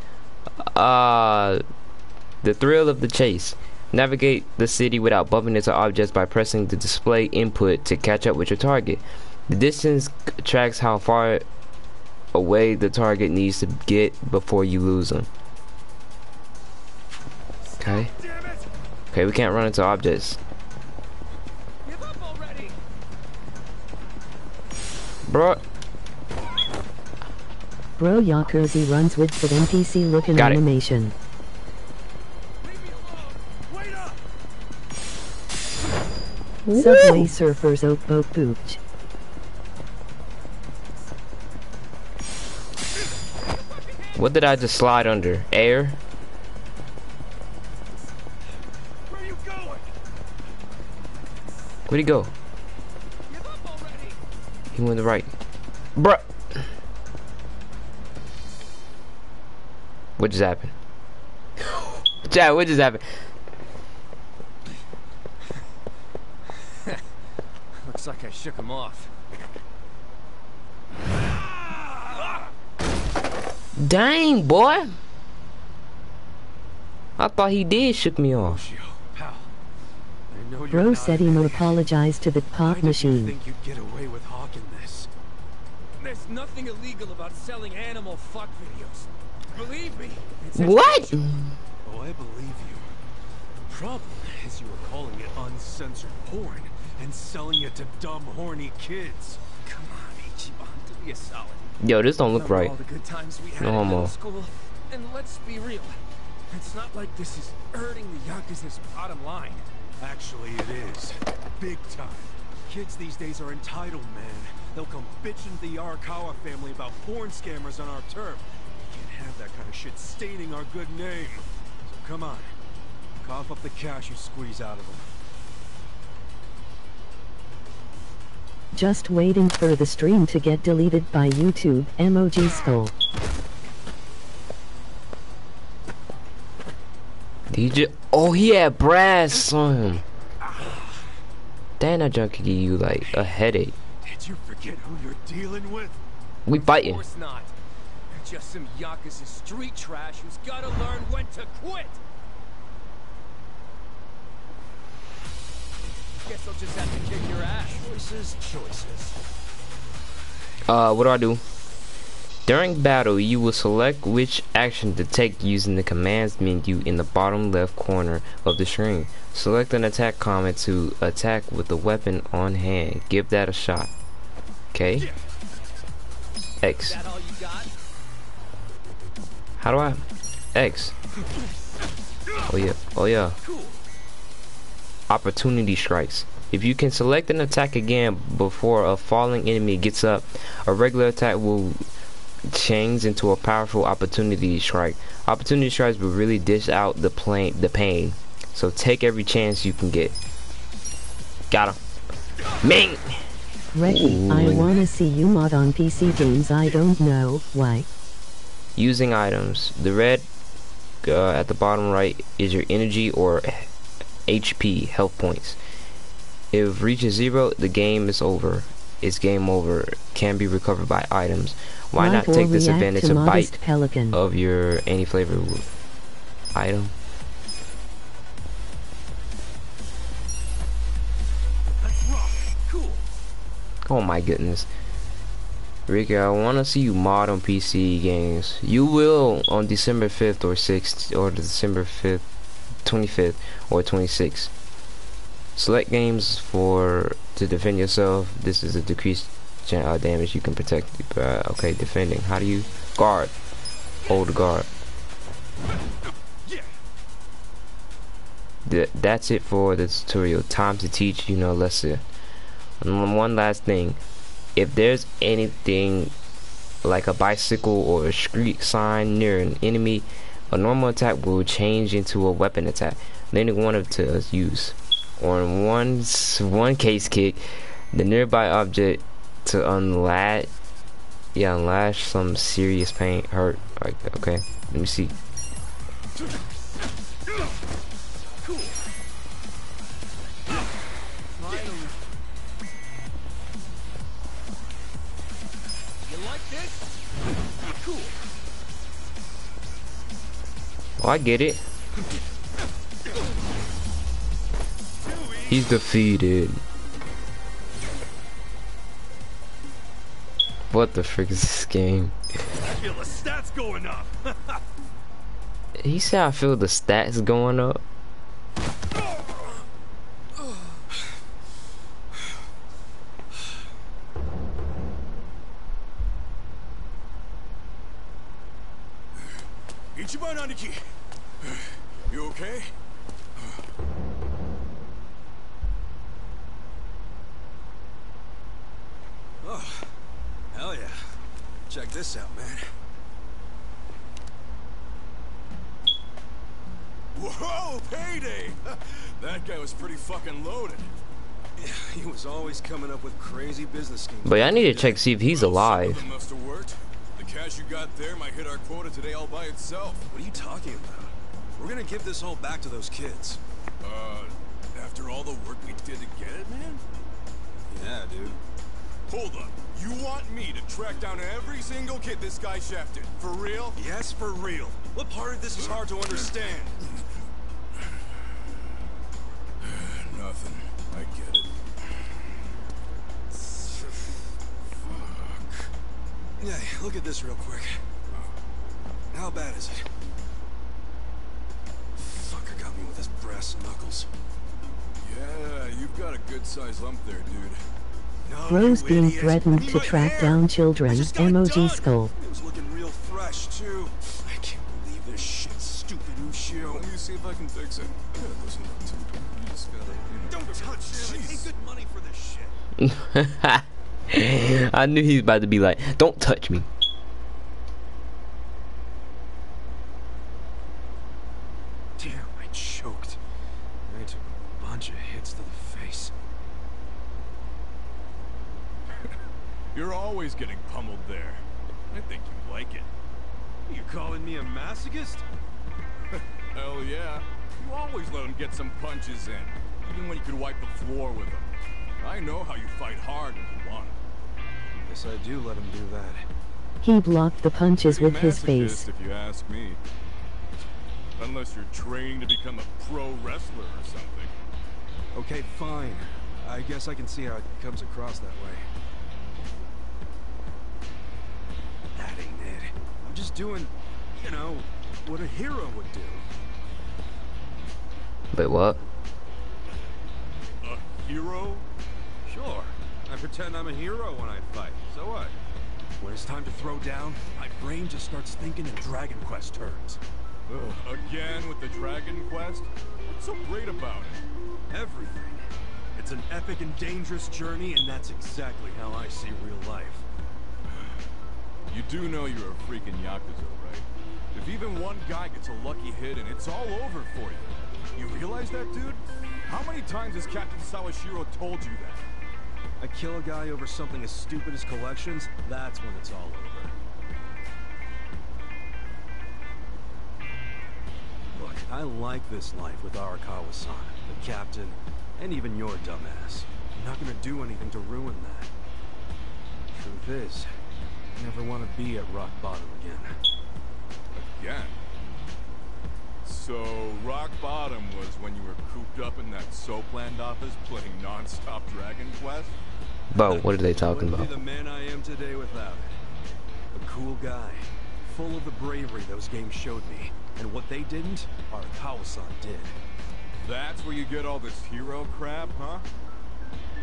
Uh, the thrill of the chase. Navigate the city without bumping into objects by pressing the display input to catch up with your target. The distance tracks how far away the target needs to get before you lose them. Okay. Okay, we can't run into objects. Give up already! Bro, Bro Yakuza runs with the NPC looking Got it. animation. Leave me alone! Subway surfers oak boat booch. What did I just slide under? Air? Where are you going? Where'd he go? Give up already! He went to the right. Bruh. What just happened? [GASPS] Chad, what just happened? [LAUGHS] Looks like I shook him off. [LAUGHS] Dang, boy. I thought he did shook me off. Mushio, pal. I know you're Bro said he will idiot. apologize to the Why pop machine. think you'd get away with hawking this? There's nothing illegal about selling animal fuck videos. Believe me. What? Oh, I believe you. The problem is you were calling it uncensored porn and selling it to dumb, horny kids. Come on, Ichiban, do me a solid. Yo, this don't look right. All the good times we had No in homo. And let's be real. It's not like this is hurting the Yakuza's bottom line. Actually, it is. Big time. Kids these days are entitled, man. They'll come bitching to the Arakawa family about porn scammers on our turf. We can't have that kind of shit staining our good name. So come on. Cough up the cash you squeeze out of them. Just waiting for the stream to get deleted by YouTube. Emoji skull. DJ. Oh, he had brass on him. Damn, that junk could give you like a headache. Did you forget who you're dealing with? We Of course not. You're just some Yakuza street trash who's gotta learn when to quit. Guess I'll just have to kick your ass. Choices, choices. Uh, what do I do? During battle, you will select which action to take using the commands menu in the bottom left corner of the screen. Select an attack comment to attack with the weapon on hand. Give that a shot. Okay. X. Is that all you got? How do I? X. Oh yeah. Oh yeah. Opportunity strikes. If you can select an attack again before a falling enemy gets up, a regular attack will change into a powerful opportunity strike. Opportunity strikes will really dish out the plain the pain. So take every chance you can get. Got him. Ming! Reki, I wanna see you mod on PC games. I don't know why. Using items. The red uh, at the bottom right is your energy or HP health points. If reaches zero, the game is over. it's game over. Can be recovered by items. Why not take this advantage to bite pelican. of your any flavor item? Cool. Oh my goodness. Ricky, I want to see you mod on PC games. You will on December 5th or 6th, or December 5th, 25th, or 26th. Select games for to defend yourself. This is a decreased uh, damage you can protect. Uh, okay, defending. How do you guard? Hold guard. Th- that's it for the tutorial. Time to teach you know lesson. And one last thing if there's anything like a bicycle or a street sign near an enemy a normal attack will change into a weapon attack. Then one of to use. Or in one one case kick the nearby object to unlash yeah unlash some serious pain hurt like okay let me see oh I get it he's defeated what the frick is this game I feel the stats going up. [LAUGHS] He said I feel the stats going up. But I need to check see if he's Well, some of alive. must have worked. The cash you got there might hit our quota today all by itself. What are you talking about? We're gonna give this all back to those kids. Uh, after all the work we did to get it, man? Yeah, dude. Hold up. You want me to track down every single kid this guy shafted? For real? Yes, for real. What part of this is hard to understand? [SIGHS] Nothing. I get it. Fuck. Yeah, look at this real quick. How bad is it? Fucker got me with his brass knuckles. Yeah, you've got a good sized lump there, dude. No, Rose being idiot. threatened to track hair. down I children. just got it Emoji skull. It was looking real fresh, too. I can't believe this shit, stupid Ushio. Let me see if I can fix it. I gotta listen to it, too. You just gotta, you know, Don't touch it. I pay good money for this shit. [LAUGHS] I knew he was about to be like, "Don't touch me." Damn, I choked. I took a bunch of hits to the face. [LAUGHS] You're always getting pummeled there. I think you like it. You calling me a masochist? [LAUGHS] Hell yeah. You always let him get some punches in, even when you could wipe the floor with them. I know how you fight hard when you want to. Yes, I do let him do that. He blocked the punches with his face. if you ask me. Unless you're training to become a pro wrestler or something. Okay, fine. I guess I can see how it comes across that way. That ain't it. I'm just doing, you know, what a hero would do. But what? A hero? Sure. I pretend I'm a hero when I fight. So what? When it's time to throw down, my brain just starts thinking in Dragon Quest terms. again with the Dragon Quest? What's so great about it? Everything. It's an epic and dangerous journey, and that's exactly how I see real life. [SIGHS] You do know you're a freaking Yakuza, right? If even one guy gets a lucky hit and it's all over for you. You realize that, dude? How many times has Captain Sawashiro told you that? I kill a guy over something as stupid as collections, that's when it's all over. Look, I like this life with Arakawa-san, the captain, and even your dumbass. I'm not gonna do anything to ruin that. Truth is, I never want to be at rock bottom again. Again. So, rock bottom was when you were cooped up in that Soapland office playing non-stop Dragon Quest? Bro, what are they talking about? the man I am today without it. A cool guy, full of the bravery those games showed me, and what they didn't, Arakawa-san did. That's where you get all this hero crap, huh?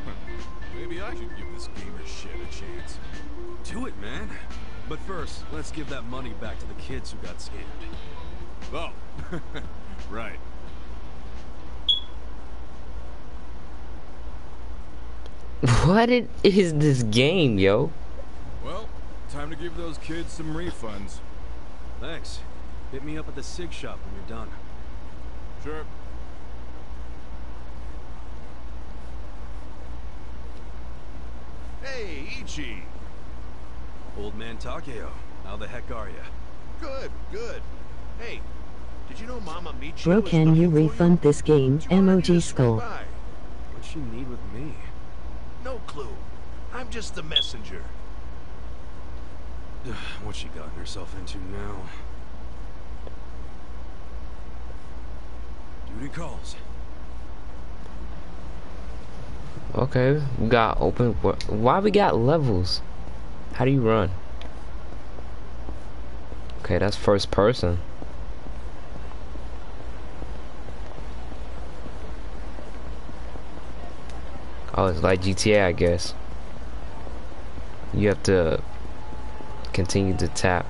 [LAUGHS] Maybe I should give this gamer shit a chance. Do it, man. But first, let's give that money back to the kids who got scammed. Oh, [LAUGHS] right. What it is this game, yo? Well, time to give those kids some refunds. Thanks. Hit me up at the SIG shop when you're done. Sure. Hey, Ichi. Old man Takeo, how the heck are ya? Good, good. Hey, did you know Mama Michi Bro, can you looking for refund this game? Did you want Emoji me to swing skull. by? What'd she need with me? No clue. I'm just the messenger. [SIGHS] What's she gotten herself into now? Duty calls. Okay, we got open. Why we got levels? How do you run? Okay, that's first person. Oh, it's like GTA, I guess. You have to continue to tap.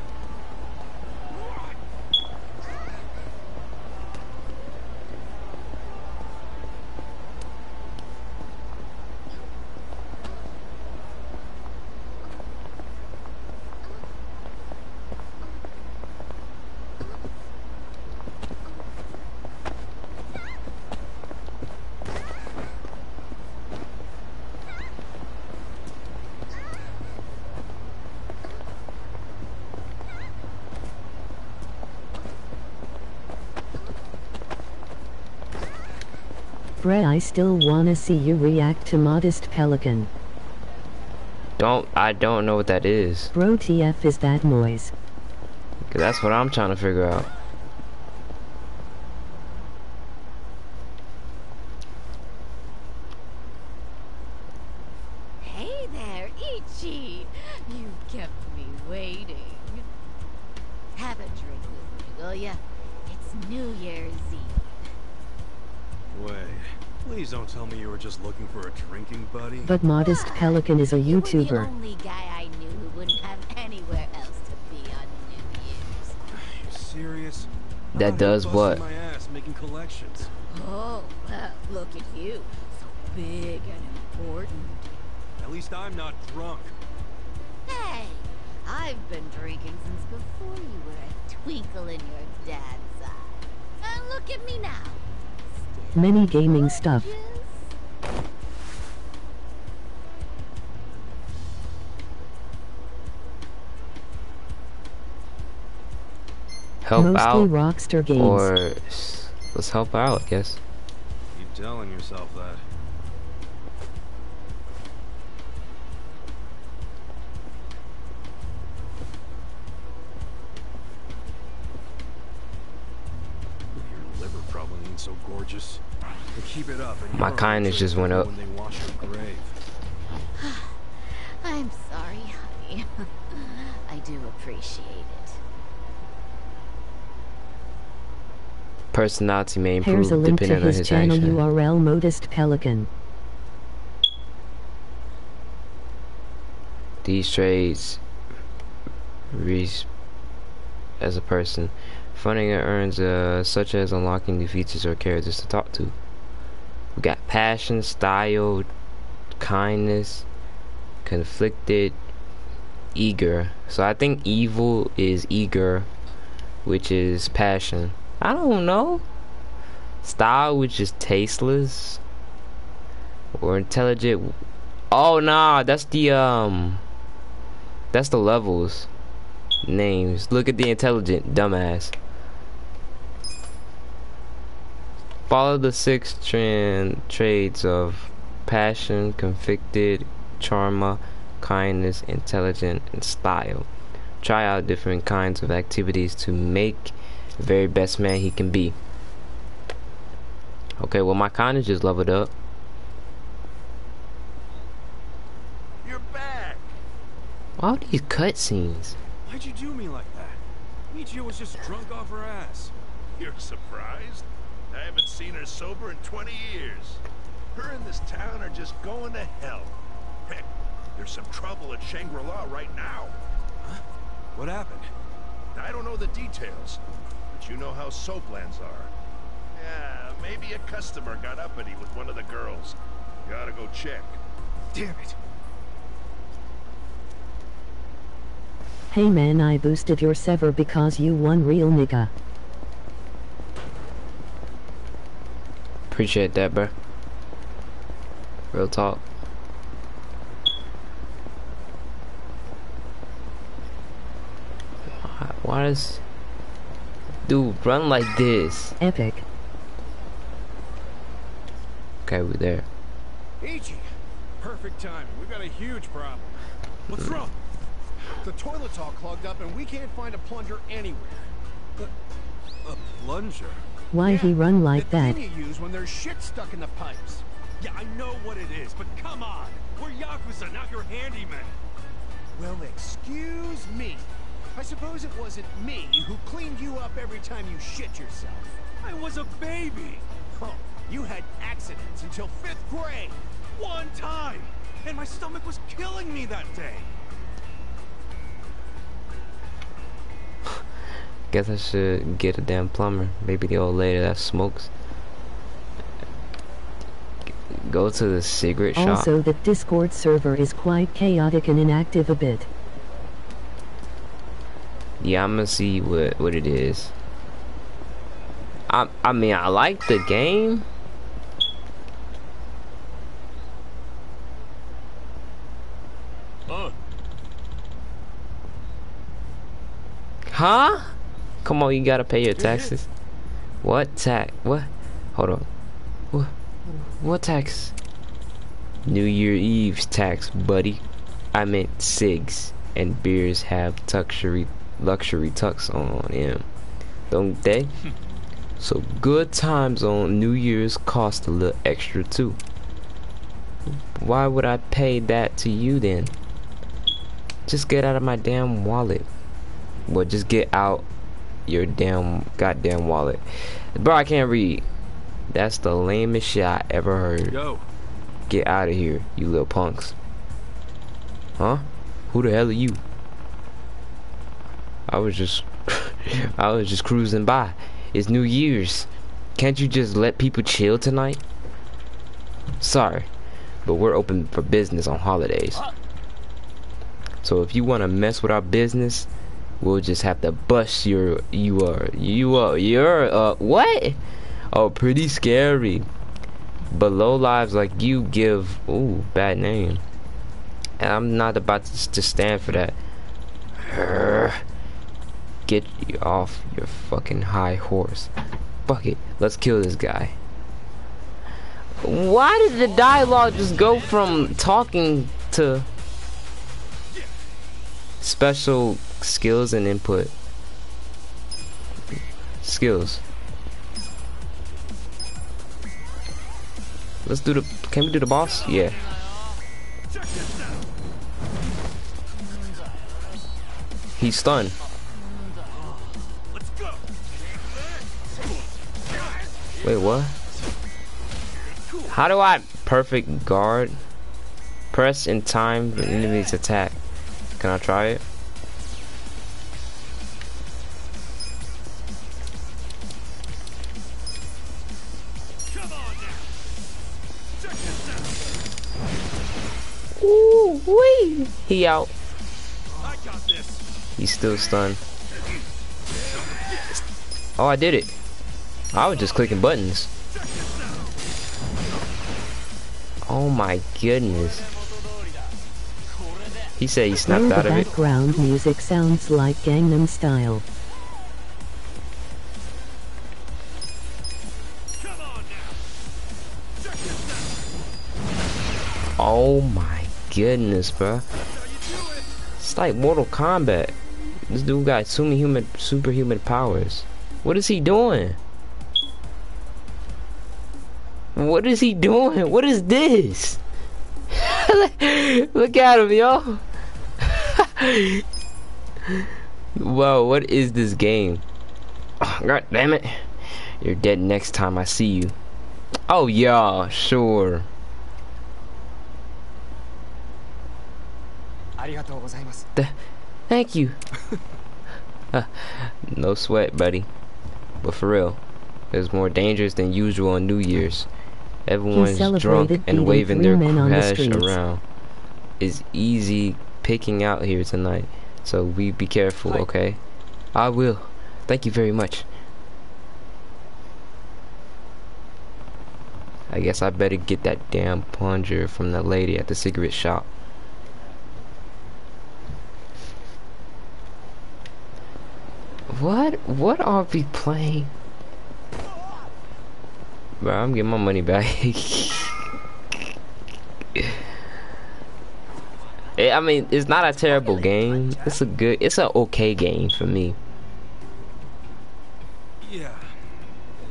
Bruh, I still wanna see you react to Modest Pelican. Don't I don't know what that is. Bro, TF is that noise. 'Cause that's what I'm trying to figure out. Buddy. But Modest Pelican is a You the YouTuber. only guy I knew who wouldn't have anywhere else to be on New Year's. Are you serious? I'm That does what? My ass making collections. Oh, well, look at you. So big and important. At least I'm not drunk. Hey, I've been drinking since before you were a twinkle in your dad's eye. And look at me now. Still Many gaming stuff. gorgeous. Help Mostly out Rockstar games. or s- let's help out, I guess. Keep telling yourself that. Your liver probably ain't so gorgeous. But keep it up. And My kindness just went up. When they wash your grave. [SIGHS] I'm sorry, honey. [LAUGHS] I do appreciate it. Personality may improve Here's a link to depending on his his channel action. URL Modest Pelican. These trades as a person. Funding it earns uh, such as unlocking new features or characters to talk to. We got passion, style, kindness, conflicted, eager. So I think evil is eager, which is passion. I don't know. Style, which is tasteless, or intelligent. Oh nah, that's the um, that's the levels names. Look at the intelligent dumbass. Follow the six trend trades of passion, convicted, charma, kindness, intelligence, and style. Try out different kinds of activities to make the very best man he can be. Okay, well my kindness just leveled up. You're back. All these cutscenes. Why'd you do me like that? Michio was just drunk off her ass. You're surprised? I haven't seen her sober in 20 years. Her and this town are just going to hell. Heck, there's some trouble at Shangri-La right now. Huh? What happened? I don't know the details, but you know how soaplands are. Yeah, maybe a customer got uppity with one of the girls. You ought to go check. Damn it. Hey man I boosted your sever because you won real nigga. Appreciate that, bro. Real talk. Why- Why does dude run like this? Epic. Okay, we're there. Ichi! Perfect timing. We've got a huge problem. What's hmm. wrong? The toilet's all clogged up and we can't find a plunger anywhere. A plunger? Why he run like the that? thing you use when there's shit stuck in the pipes. Yeah, I know what it is, but come on! We're Yakuza, not your handyman! Well, excuse me. I suppose it wasn't me who cleaned you up every time you shit yourself. I was a baby! Huh. You had accidents until fifth grade. One time! And my stomach was killing me that day! Guess I should get a damn plumber. Maybe the old lady that smokes. Go to the cigarette shop. Also the Discord server is quite chaotic and inactive a bit. Yeah, I'm gonna see what what it is. I I mean I like the game. Uh, Huh? Come on, you gotta pay your taxes. What tax? What? Hold on. What? What tax? New Year Eve's tax, buddy. I meant cigs and beers have luxury luxury tucks on him, don't they? so good times on New Year's cost a little extra too. Why would I pay that to you then? Just get out of my damn wallet. Well, just get out your damn goddamn wallet. Bro, I can't read. That's the lamest shit I ever heard. yo. Get out of here, you little punks. Huh? Who the hell are you? I was just [LAUGHS] I was just cruising by. It's New Year's. Can't you just let people chill tonight? Sorry, but we're open for business on holidays. So if you want to mess with our business, we'll just have to bust your you are you are you're uh what? Oh, pretty scary. But low lives like you give ooh bad name, and I'm not about to, to stand for that. Get you off your fucking high horse. Fuck it, let's kill this guy. Why did the dialogue just go from talking to special skills and input? Skills. Let's do the. Can we do the boss? Yeah. He's stunned. Wait, what? How do I perfect guard? Press in time for enemy's attack. Can I try it? Ooh, wee! He out. I got this! He's still stunned. Oh, I did it. I was just clicking buttons. Oh my goodness. He said he snapped out of it. background music sounds like Gangnam Style. Come on now! Check this out! Oh my goodness, bro. It's like Mortal Kombat. This dude got superhuman superhuman powers. What is he doing? What is he doing? What is this? [LAUGHS] Look at him, yo. [LAUGHS] Whoa, what is this game? Oh, [SIGHS] God damn it. You're dead next time I see you. Oh, yeah, sure. Th thank you. [LAUGHS] Uh, no sweat, buddy. But for real, it's more dangerous than usual on New Year's. Everyone's drunk and waving their men on the cash streets. around. It's easy picking out here tonight, so we be careful, okay? I will. Thank you very much. I guess I better get that damn plunger from the lady at the cigarette shop. What? What are we playing? Bro, I'm getting my money back. [LAUGHS] Eh, I mean, it's not a terrible game. It's a good, it's an okay game for me. Yeah.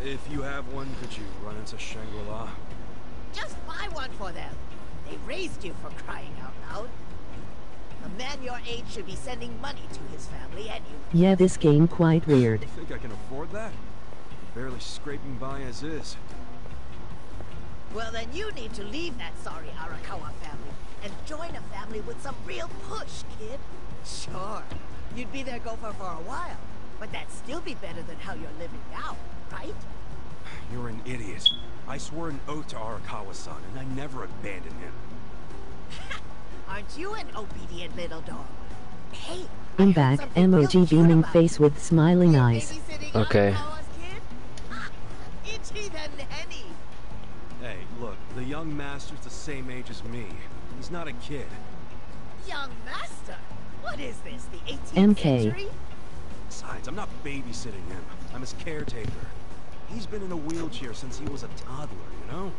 If you have one, could you run into Shangri-La? Just buy one for them. They raised you for crying out loud. A man your age should be sending money to his family, and you Yeah, this game quite weird. You think I can afford that? I'm barely scraping by as is. Well, then you need to leave that sorry Arakawa family and join a family with some real push, kid. Sure, you'd be their gopher for a while, but that'd still be better than how you're living now, right? [SIGHS] You're an idiot. I swore an oath to Arakawa-san, and I never abandoned him. [LAUGHS] Aren't you an obedient little dog? Hey, I'm back, emoji beaming face with smiling eyes. Okay. [LAUGHS] Itchy the nanny. Hey, look, the young master's the same age as me. He's not a kid. Young master. What is this, the 18th MK. century? Besides, I'm not babysitting him. I'm his caretaker. He's been in a wheelchair since he was a toddler, you know?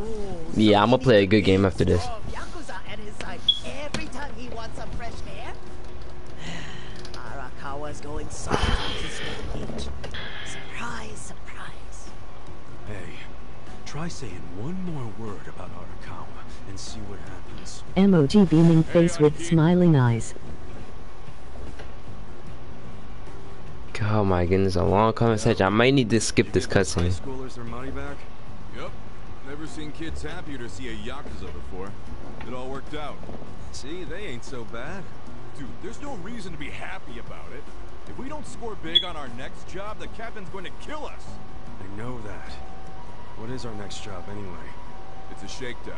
Ooh, so Yeah, I'm gonna play a good game after this. Yakuza at his side every time he wants some fresh air. Arakawa's going soft on his old age. Surprise, surprise. Hey, try saying one more word about Arakawa and see what happens. Emoji beaming face with smiling eyes. Oh my goodness, a long conversation. I might need to skip this High cutscene. schoolers their money back? Yep. Never seen kids happier to see a Yakuza before. It all worked out. See, they ain't so bad. Dude, there's no reason to be happy about it. If we don't score big on our next job, the captain's going to kill us. I know that. What is our next job anyway? It's a shakedown.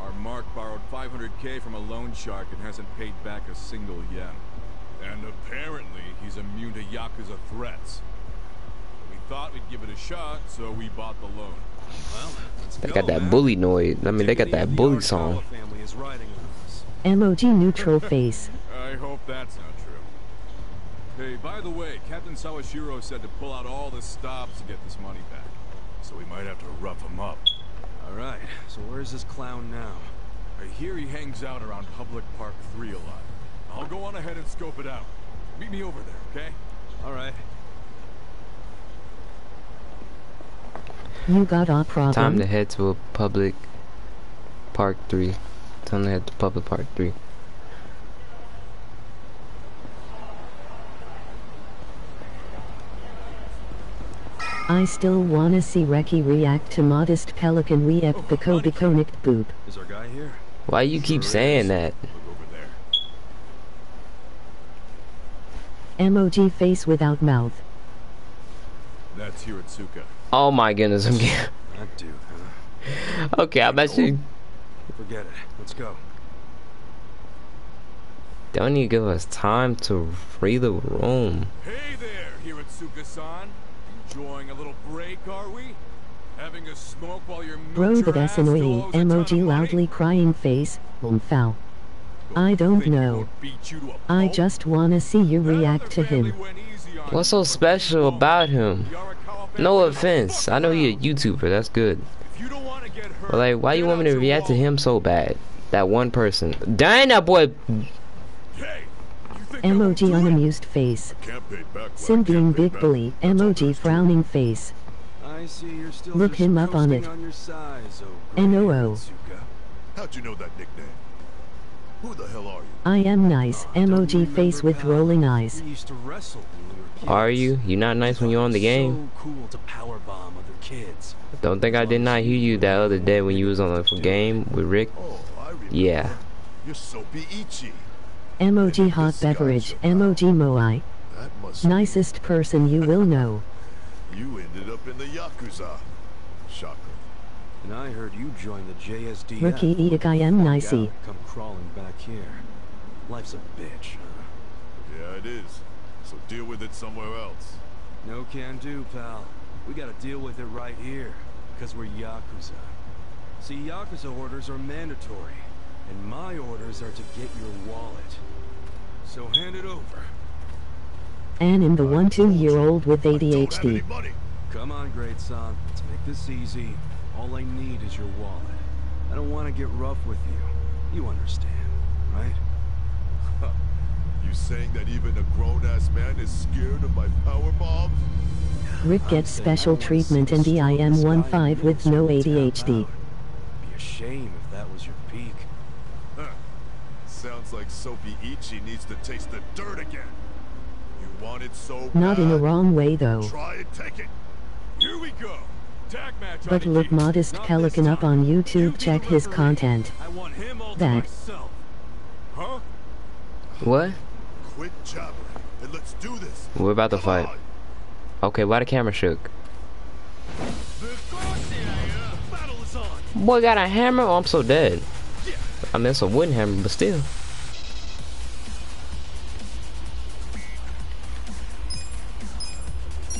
Our Mark borrowed 500k from a loan shark and hasn't paid back a single yen. And apparently, he's immune to Yakuza threats. We thought we'd give it a shot, so we bought the loan. Well, let's They go, got that man. bully noise. I mean, they got that bully song. family is riding on us. Emoji neutral face. [LAUGHS] I hope that's not true. Hey, by the way, Captain Sawashiro said to pull out all the stops to get this money back. So we might have to rough him up. All right, so where's this clown now? I hear he hangs out around Public Park 3 a lot. I'll go on ahead and scope it out. Meet me over there, okay? All right. You got a Time to head to a public park three. Time to head to public park three. I still wanna see Reki react to modest pelican we ep the Kobikonic boop. Is our guy here? Why you keep Sure saying is. that? Look over there. Emoji face without mouth. That's Hiratsuka. Oh my goodness, I'm getting. That dude, huh? Okay, I'm actually. Forget it. Let's go. Don't you give us time to free the room? Hey there, Hiratsuka-san. Enjoying a little break, are we? Having a smoke while you're Bro that's annoying. Emoji loudly crying face. Umfao. I don't know. I just wanna see you react to him. What's so special about him? No offense. I know he a YouTuber. That's good. But like, why you want me to react to him so bad? That one person. Dang, that boy Hey, Emoji unamused face. can't pay back. what I Sim being big back. bully. Emoji frowning face. I see you're still Look him up on it. on your size, oh NOO. How'd you know that nickname? Who the hell are you? I am nice. Ah, Emoji face with rolling eyes. We used to we. Are you? You not nice when you're on the game? So cool to power bomb other kids. Don't think I did not hear you that other day when you was on the game with Rick. Oh, I. Yeah. You're Soapy Ichi. Emoji hot beverage. Emoji moai. That must Nicest person you will know. You ended up in the Yakuza. Shocker. And I heard you joined the JSDF. Rookie Eek I am nicey. Come crawling back here. Life's a bitch, huh? Yeah, it is. So deal with it somewhere else. No can do, pal. We gotta deal with it right here. Because we're Yakuza. See, Yakuza orders are mandatory. And my orders are to get your wallet. So hand it over. And in the one two year old with ADHD. Come on, great son. Let's make this easy. All I need is your wallet. I don't want to get rough with you. You understand, right? [LAUGHS] You saying that even a grown-ass man is scared of my power bombs? Rick gets special treatment in the IM15 with no ADHD. Be a shame if that was your peak. Huh. Sounds like Soapy Ichi needs to taste the dirt again. You want it so Not in a bad? wrong way though. Try and take it. Here we go. Tag match. But look modest Pelican up on YouTube check his content. I want him all That. myself. Huh? What? Quit jabbering and let's do this. We're about to fight. Okay, why the camera shook? Uh, battle is on. Boy got a hammer? Oh, I'm so dead. I mean, it's a wooden hammer, but still.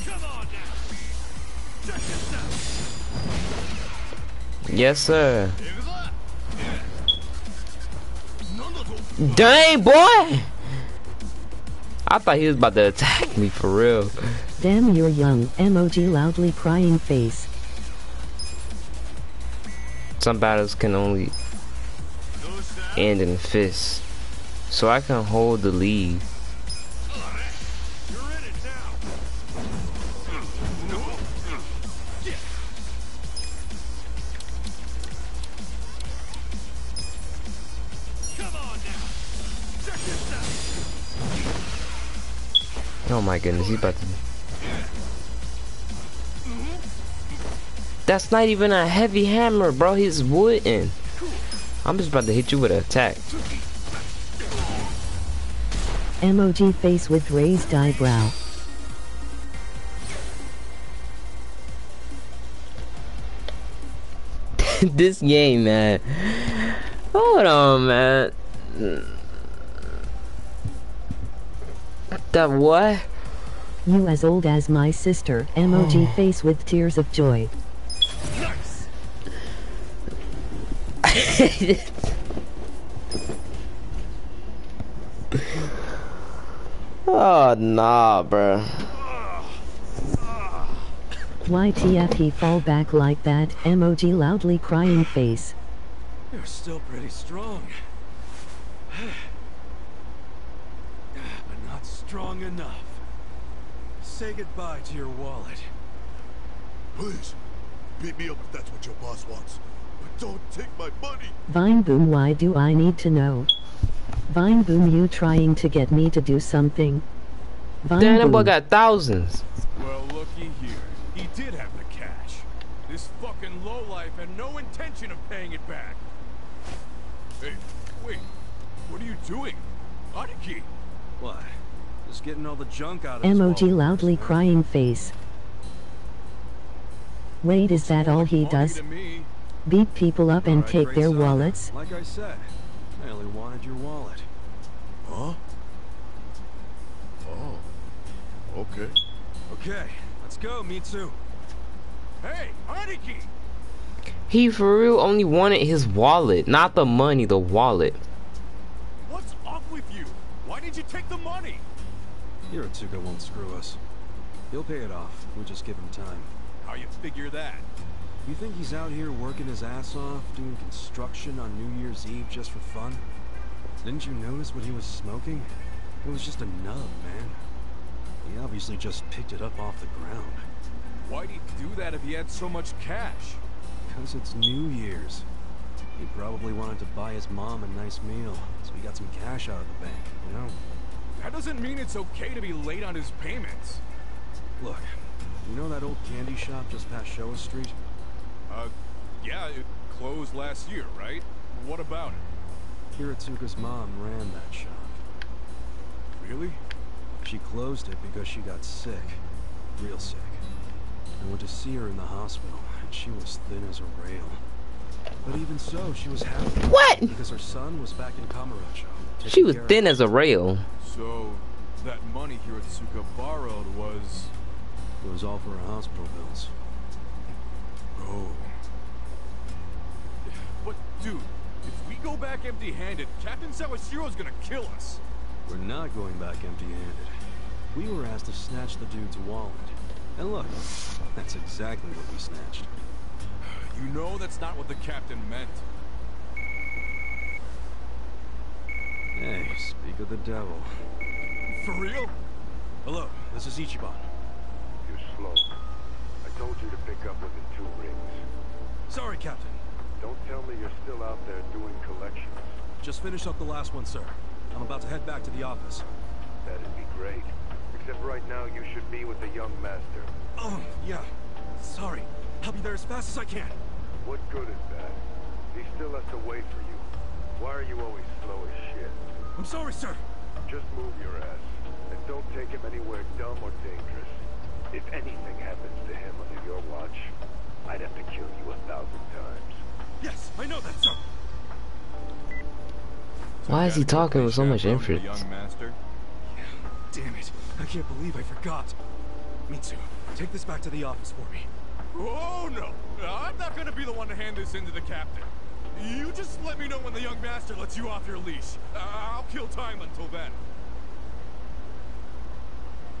Come on now. Check this out. Yes, sir. Dang, boy! I thought he was about to attack me for real. Damn you're young. Emoji loudly crying face. Some battles can only end in fists. So I can hold the lead. Oh my goodness, he's about to. That's not even a heavy hammer, bro. He's wooden. I'm just about to hit you with an attack. Emoji face with raised eyebrow. [LAUGHS] this game, man. Hold on, man. That what? You as old as my sister. Emoji [SIGHS] face with tears of joy. [LAUGHS] oh nah, bro. YTF he fall back like that. Emoji loudly crying face. You're still pretty strong. [SIGHS] but not strong enough. Say goodbye to your wallet. Please, beat me up if that's what your boss wants. But don't take my money. Vine Boom why do I need to know? Vine Boom you trying to get me to do something? Vine Damn, that Boom. boy got thousands. Well, looky here. He did have the cash. This fucking lowlife had no intention of paying it back. Hey, wait. What are you doing? Aniki! What? Just getting all the junk out of his Emoji wallet. loudly crying face. Wait is that all he does? To me. Beat people up and Alright, take their son. wallets? Like I said, I only wanted your wallet. Huh? Oh. Okay. Okay, let's go, Mitsu. Hey, Aniki! He for real only wanted his wallet, not the money, the wallet. What's up with you? Why did you take the money? Hiratsuka won't screw us. He'll pay it off. We'll just give him time. How you figure that? You think he's out here working his ass off, doing construction on New Year's Eve just for fun? Didn't you notice what he was smoking? It was just a nub, man. He obviously just picked it up off the ground. Why'd he do that if he had so much cash? Because it's New Year's. He probably wanted to buy his mom a nice meal, so he got some cash out of the bank, you know? That doesn't mean it's okay to be late on his payments. Look, you know that old candy shop just past Showa Street? Uh, yeah, it closed last year, right? What about it? Hiratsuka's mom ran that shop. Really? She closed it because she got sick. Real sick. I went to see her in the hospital, and she was thin as a rail. But even so, she was happy. What? Because her son was back in Kamurocho. She was thin as a rail. So, that money Hiratsuka borrowed was... It was all for her hospital bills. Oh. But, dude, if we go back empty-handed, Captain Sawashiro's gonna kill us. We're not going back empty-handed. We were asked to snatch the dude's wallet. And look, that's exactly what we snatched. You know that's not what the captain meant. Hey, speak of the devil. For real? Hello, this is Ichiban. You're slow. I told you to pick up within two rings. Sorry, Captain. Don't tell me you're still out there doing collections. Just finished up the last one, sir. I'm about to head back to the office. That'd be great. Except right now you should be with the young master. Oh, yeah. Sorry. I'll be there as fast as I can. What good is that? He still has to wait for you. Why are you always slow as shit? I'm sorry, sir. Just move your ass. And don't take him anywhere dumb or dangerous. If anything happens to him under your watch, I'd have to kill you a thousand times. Yes, I know that, sir. Why is he talking with so much The interest? young master. Damn it. I can't believe I forgot. Mitsu, take this back to the office for me. Oh, no. I'm not gonna be the one to hand this in to the captain. You just let me know when the young master lets you off your leash. Uh, I'll kill time until then.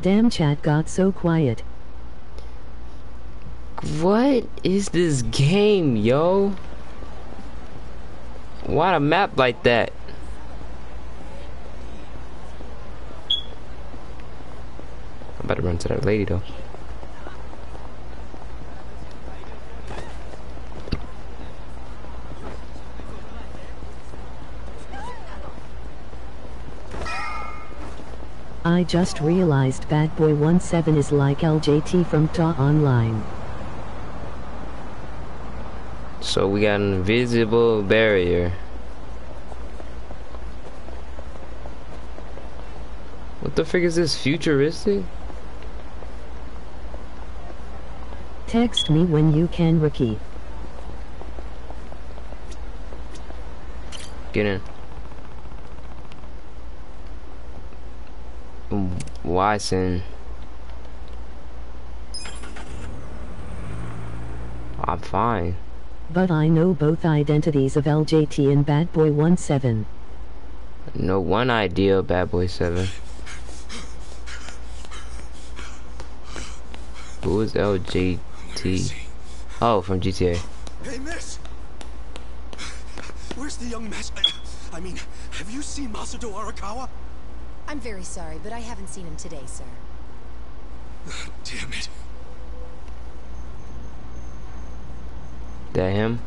Damn chat got so quiet. What is this game, yo? Why a map like that? About to run to that lady though. I just realized Bad Boy 17 is like LJT from Ta Online. So we got an invisible barrier. What the frick is this futuristic? Text me when you can, Ricky. Get in. Mm, Watson. I'm fine. But I know both identities of LJT and Bad Boy 17. No one idea of Bad Boy 7. Who is LJT? Oh, from GTA. Hey, miss! Where's the young master? I mean, have you seen Masato Arakawa? I'm very sorry, but I haven't seen him today, sir. [LAUGHS] Damn it. That him?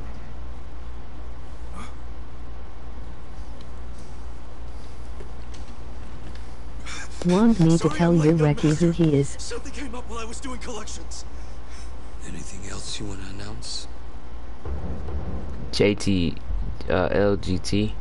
Want me to tell I'm you, late, Reki, who he is? Something came up while I was doing collections. Anything else you want to announce? JT, uh, LGT.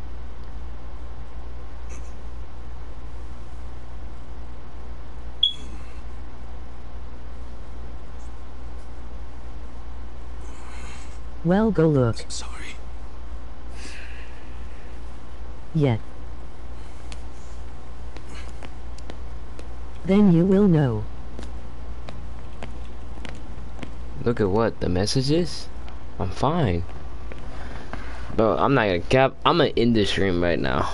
Well, go look. Sorry. Yet. Then you will know. Look at what the message is. I'm fine. Bro, I'm not gonna cap. I'm gonna end the stream right now.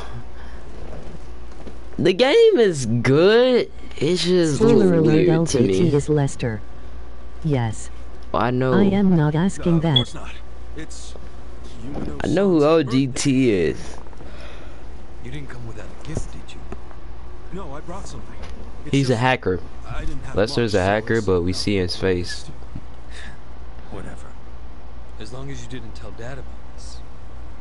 The game is good. It's just a Spoiler little alert, weird to LJT me. is Lester. Yes. I know. I am not asking No, of that. Course not. It's I know who LGT is. You didn't come without a gift, did you? No, I brought something. It's He's a hacker. I didn't Lester's a hacker, but we see his face. Whatever. As long as you didn't tell Dad about this.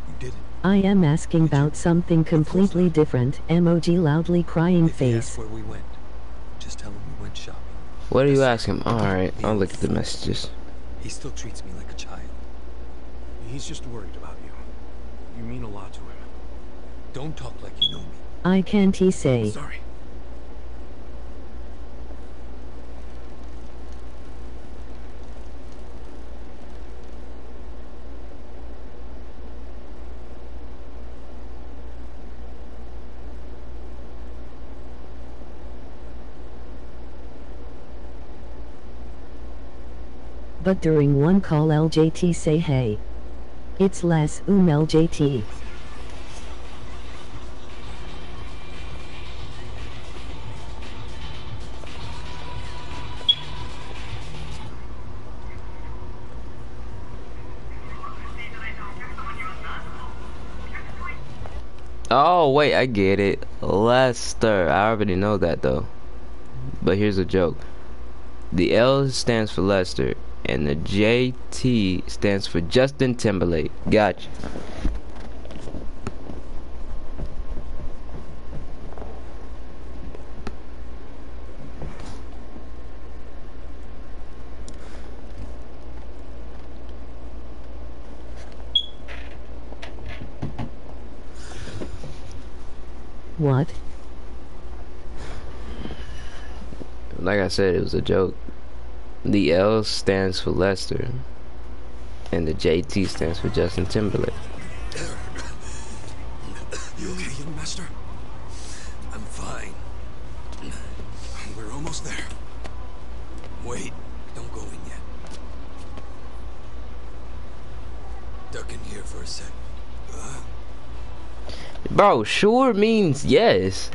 You didn't. I am asking about something completely different. Emoji loudly crying If he asks face. where we went, just tell him we went shopping. What are you asking? Alright, I'll look at the messages. He still treats me like a child. He's just worried about you. You mean a lot to him. Don't talk like you know me. I can't he say. Sorry. But during one call LJT say hey. It's less Umel JT. Oh, wait, I get it. Lester. I already know that, though. But here's a joke. The L stands for Lester, and the JT stands for Justin Timberlake. Gotcha. What? Like I said, it was a joke. The L stands for Lester, and the JT stands for Justin Timberlake. You okay, young master? I'm fine. We're almost there. Wait, don't go in yet. Duck in here for a sec. Bro, sure means yes.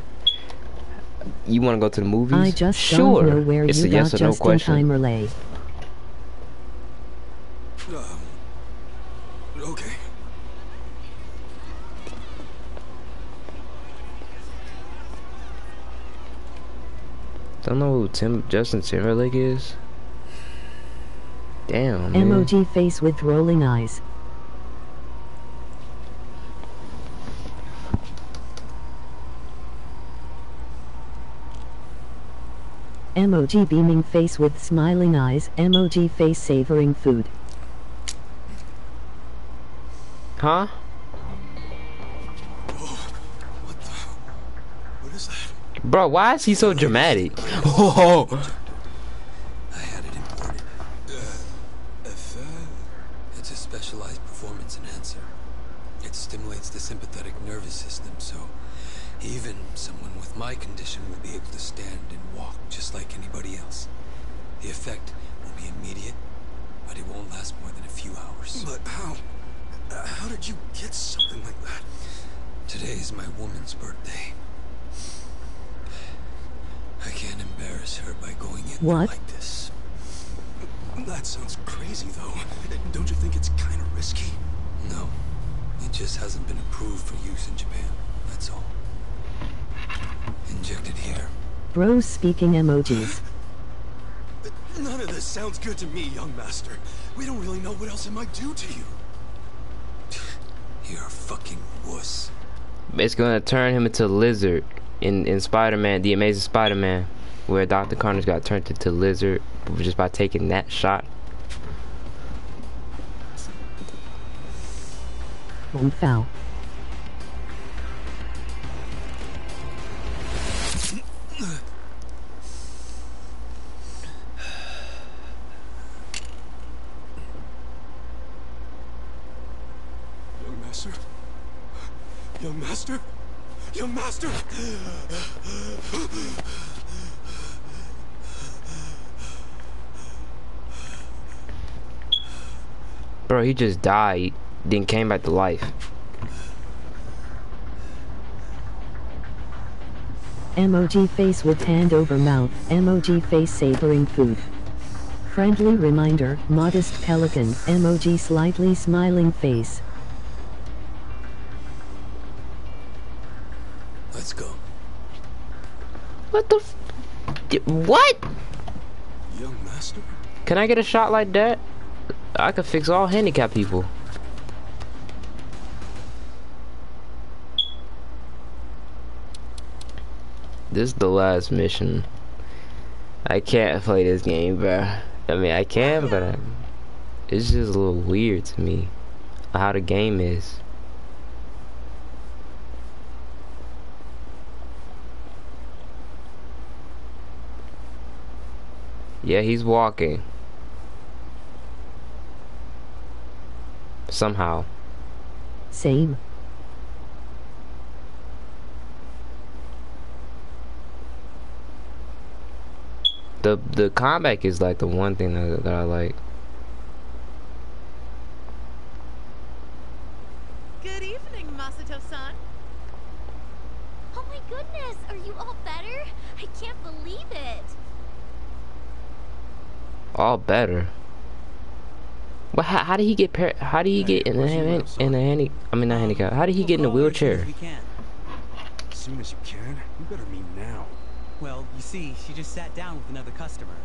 You want to go to the movies? I just sure. don't know where it's you a yes got or no just in question. time relay. Um, okay. Don't know who Tim Justin Timberlake is. Damn. Man. Emoji face with rolling eyes. Emoji beaming face with smiling eyes. Emoji face savoring food. Huh? What is that? Bro, why is he so dramatic? Oh. I had it imported. Uh, It's a specialized performance enhancer. It stimulates the sympathetic nervous system, so even someone with my condition Today is my woman's birthday. I can't embarrass her by going in What? like this. That sounds crazy, though. Don't you think it's kind of risky? No, it just hasn't been approved for use in Japan. That's all. Injected here. Bros speaking emojis. None of this sounds good to me, young master. We don't really know what else it might do to you. You're a fucking. It's gonna turn him into a lizard in in Spider-Man, the Amazing Spider-Man, where Dr. Connors got turned into lizard just by taking that shot. One foul. Young master? Bro, he just died, then came back to life. Emoji face with hand over mouth. Emoji face savoring food. Friendly reminder, modest pelican. Emoji slightly smiling face. What the f- D- What? Young master? Can I get a shot like that? I could fix all handicapped people. This is the last mission. I can't play this game, bro. I mean, I can, but I, it's just a little weird to me how the game is. Yeah, he's walking. Somehow. Same. The the combat is like the one thing that, that I like. Good evening, Masato-san. Oh my goodness, are you all better? I can't believe it. All better. Well, how, how did he get par- how did he get in the hand in the handy I mean not handicap? How did he get in the wheelchair? As soon as you can. You better meet now. Well, you see, she just sat down with another customer.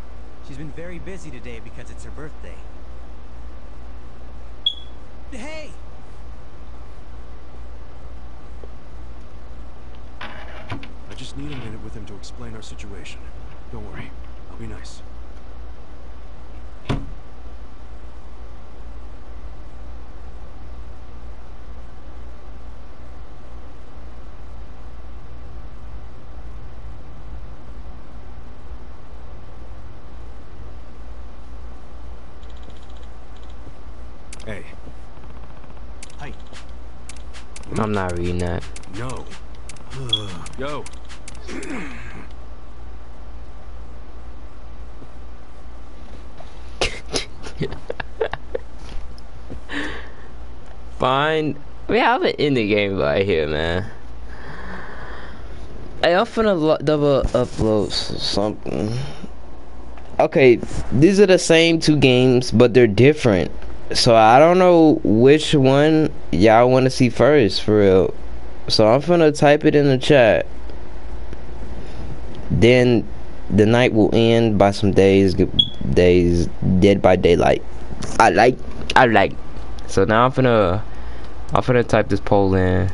She's been very busy today because it's her birthday. Hey! I just need a minute with him to explain our situation. Don't worry. I'll be nice. Hey. Hi. I'm not reading that. No. [SIGHS] Yo. [LAUGHS] Fine. We have an indie game right here, man. I'm finna lo- double upload s- something. Okay, these are the same two games, but they're different. So I don't know which one y'all want to see first, for real. So I'm finna type it in the chat. Then the night will end by some days, days dead by daylight. I like, I like. So now I'm finna, I'm finna type this poll in.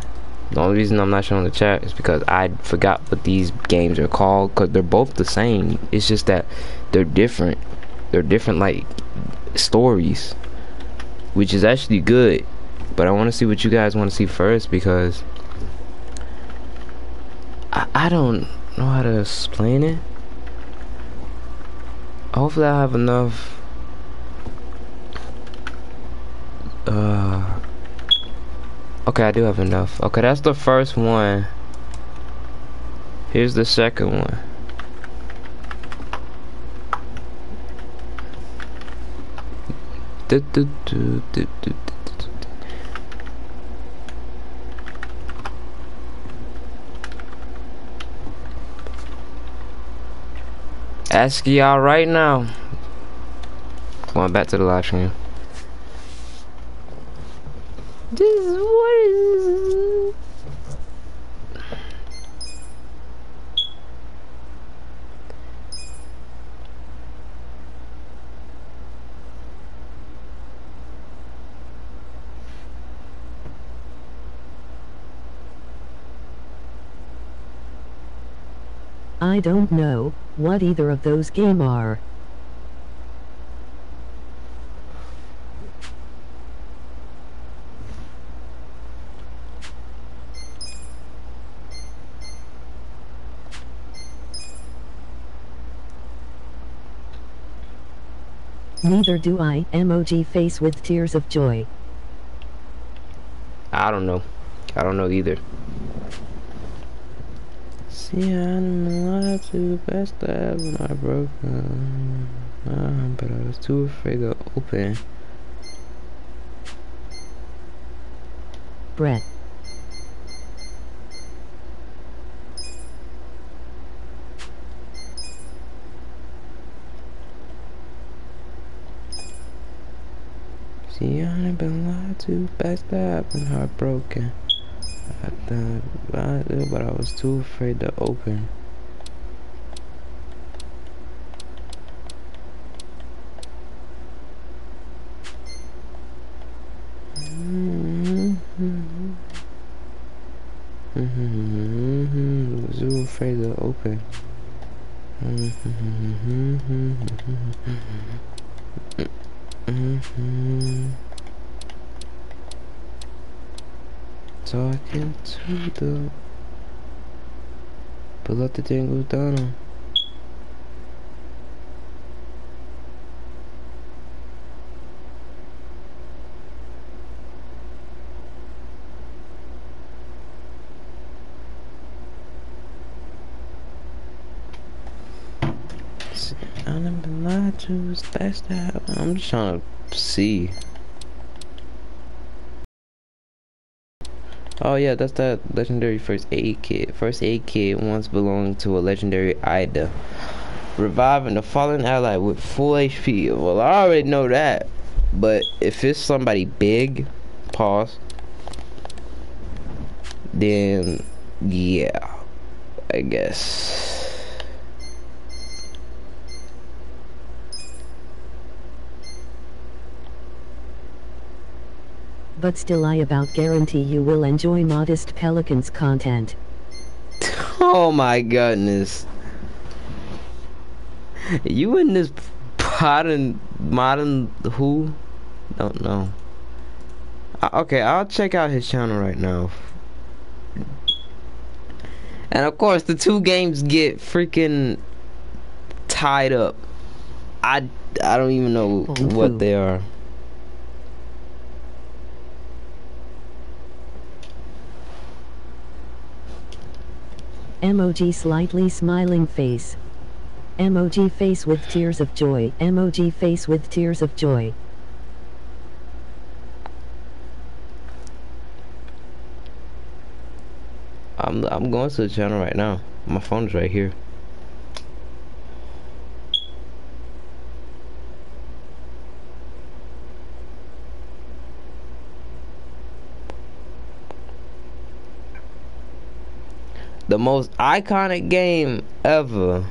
The only reason I'm not showing the chat is because I forgot what these games are called. Cause they're both the same. It's just that they're different. They're different like stories, which is actually good. But I want to see what you guys want to see first because I, I don't know how to explain it. Hopefully, I have enough. Uh. Okay, I do have enough. Okay, that's the first one. Here's the second one. Ask y'all right now. Going back to the live stream. This is what is. I don't know what either of those game are. Neither do I. Emoji face with tears of joy. I don't know. I don't know either. See, I'm allowed to backstab when I broke um, uh, but I was too afraid to open. Brett. See, I've been lied to, backstabbed, and heartbroken. I did, but I was too afraid to open. too afraid to open. Mm-hmm. Talking to the the Dingle Donald. I never lied to it's to have. I'm just trying to see. Oh yeah, that's that legendary first aid kit. First aid kit once belonged to a legendary Ida. Reviving a fallen ally with full HP. Well, I already know that. But if it's somebody big, pause, then yeah, I guess. But still I about guarantee you will enjoy Modest Pelicans content. Oh my goodness. You in this modern modern who? Don't know. Uh, okay, I'll check out his channel right now. And of course, the two games get freaking tied up. I I don't even know what they are. Emoji slightly smiling face. Emoji face with tears of joy. Emoji face with tears of joy. I'm I'm going to the channel right now. My phone's right here. The most iconic game ever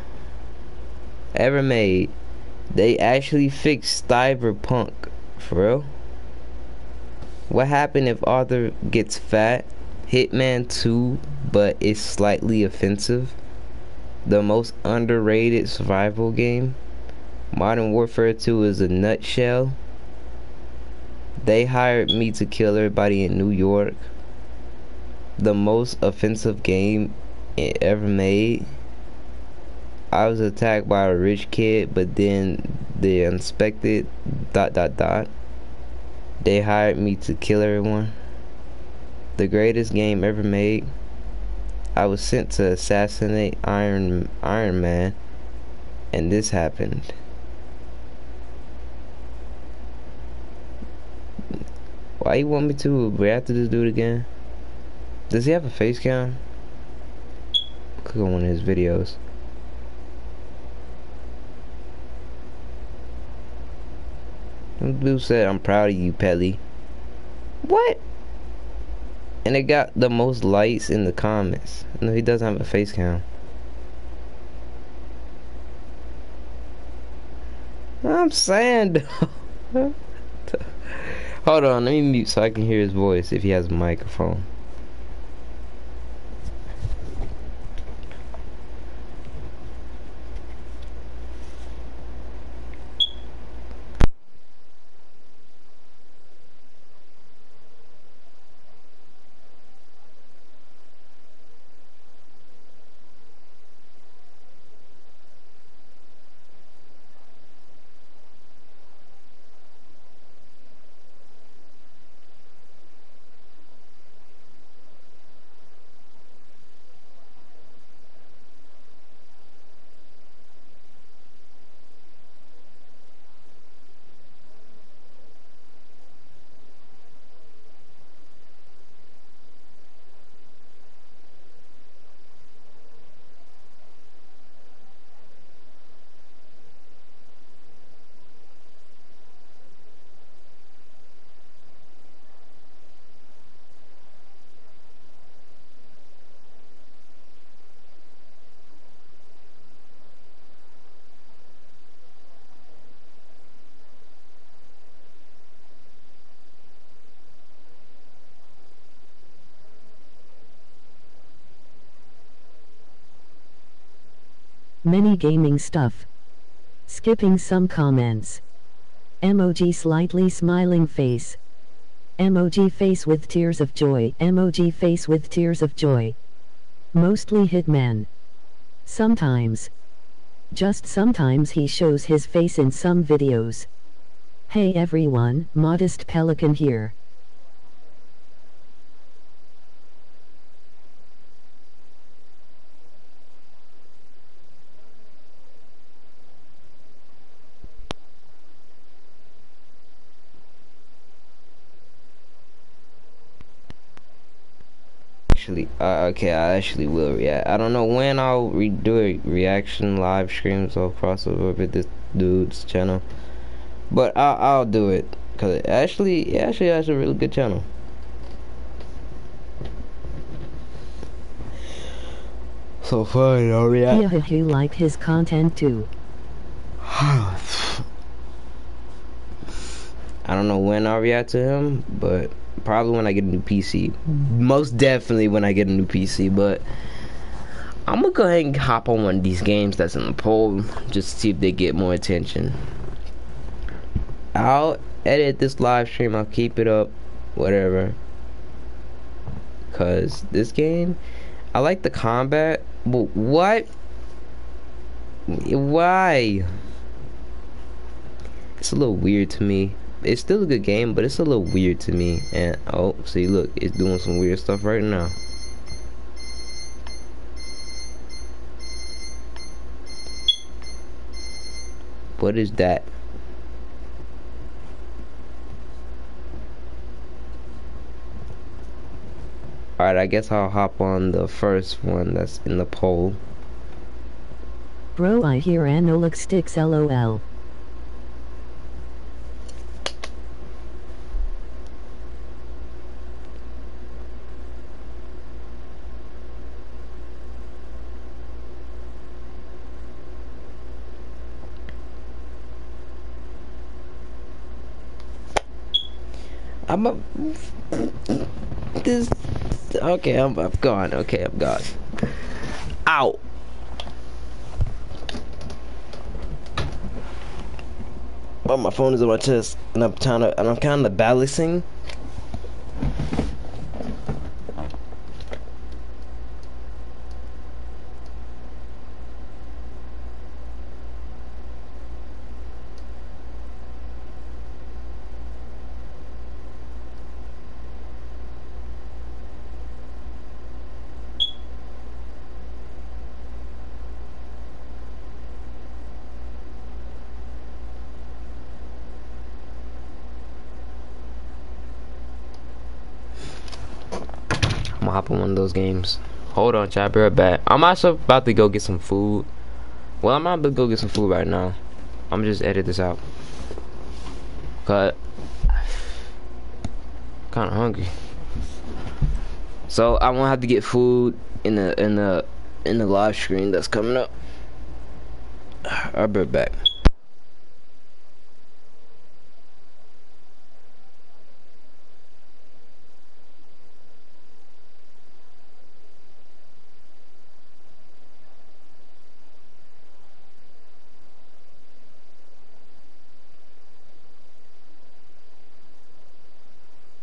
ever made. They actually fixed Cyberpunk. For real? What happened if Arthur gets fat? Hitman 2, but it's slightly offensive. The most underrated survival game. Modern Warfare 2 is a nutshell. They hired me to kill everybody in New York. The most offensive game ever made. I was attacked by a rich kid, but then they inspected dot dot dot. They hired me to kill everyone. The greatest game ever made. I was sent to assassinate Iron Iron Man, and this happened. Why you want me to react to this dude again? Does he have a face cam? Click on one of his videos. Dude said, I'm proud of you, Pelly. What? And it got the most likes in the comments. No, he doesn't have a face cam. I'm saying, [LAUGHS] Hold on, let me mute so I can hear his voice if he has a microphone. Many gaming stuff. Skipping some comments. Emoji slightly smiling face. Emoji face with tears of joy. Emoji face with tears of joy. Mostly Hitman. Sometimes. Just sometimes he shows his face in some videos. Hey everyone, Modest Pelican here. Actually, uh, okay, I actually will react. I don't know when I'll redo a reaction live streams or crossover with this dude's channel, but I'll, I'll do it because actually, it actually has a really good channel. So fine, I'll react. Yeah, you like his content too. [SIGHS] I don't know when I'll react to him, but probably when I get a new PC. Most definitely when I get a new PC, but I'm gonna go ahead and hop on one of these games that's in the poll just to see if they get more attention. I'll edit this live stream, I'll keep it up, whatever. Cause this game, I like the combat, but what? Why? It's a little weird to me it's still a good game, but it's a little weird to me. And oh, see, look, it's doing some weird stuff right now. What is that? Alright, I guess I'll hop on the first one that's in the poll. Bro, I hear Anolix sticks lol. I'm a this okay I'm, I'm gone okay I'm gone. Ow. Well my phone is on my chest and I'm trying to and I'm kind of balancing those games. Hold on, chat. Be right back. I'm also about to go get some food. Well, I'm about to go get some food right now. I'm just edit this out. Cut. Kind of hungry. So I won't have to get food in the in the in the live screen that's coming up. I'll be right back.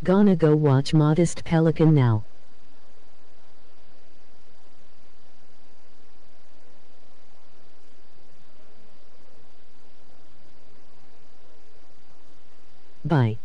Gonna go watch Modest Pelican now. Bye.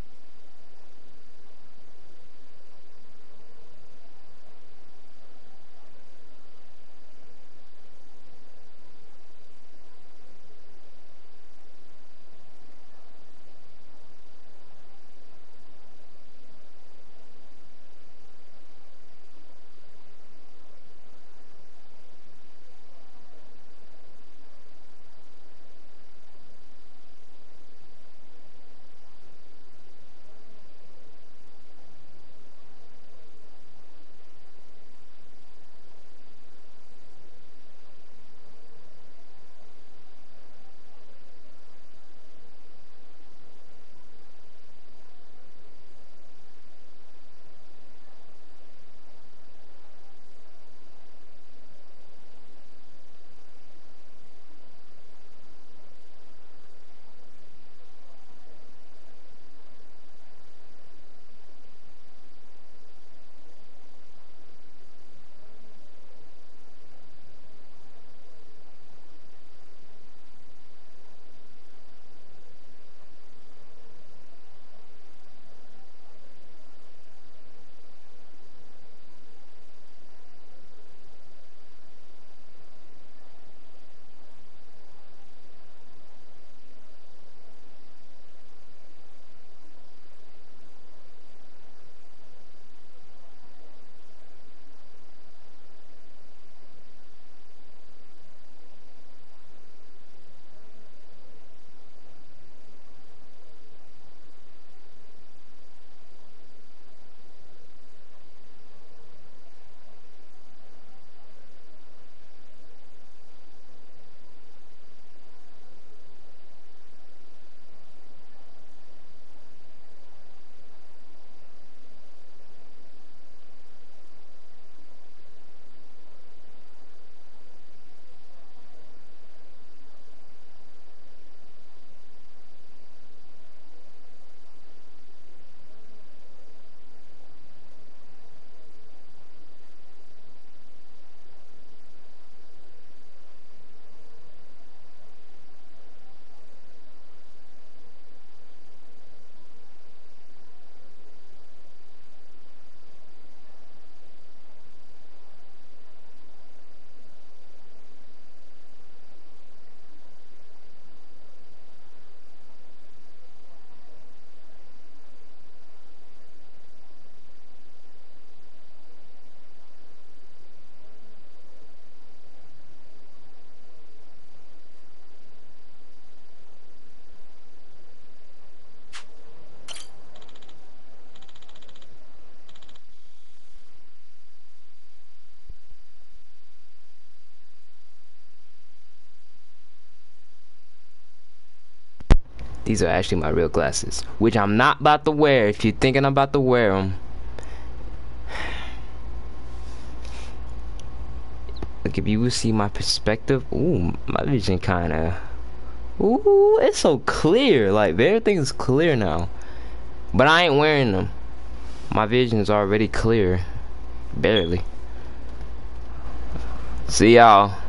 These are actually my real glasses, which I'm not about to wear. If you're thinking I'm about to wear them, Like if you would see my perspective, ooh, my vision kind of, ooh, it's so clear. Like everything's clear now. But I ain't wearing them. My vision's already clear, barely. See y'all.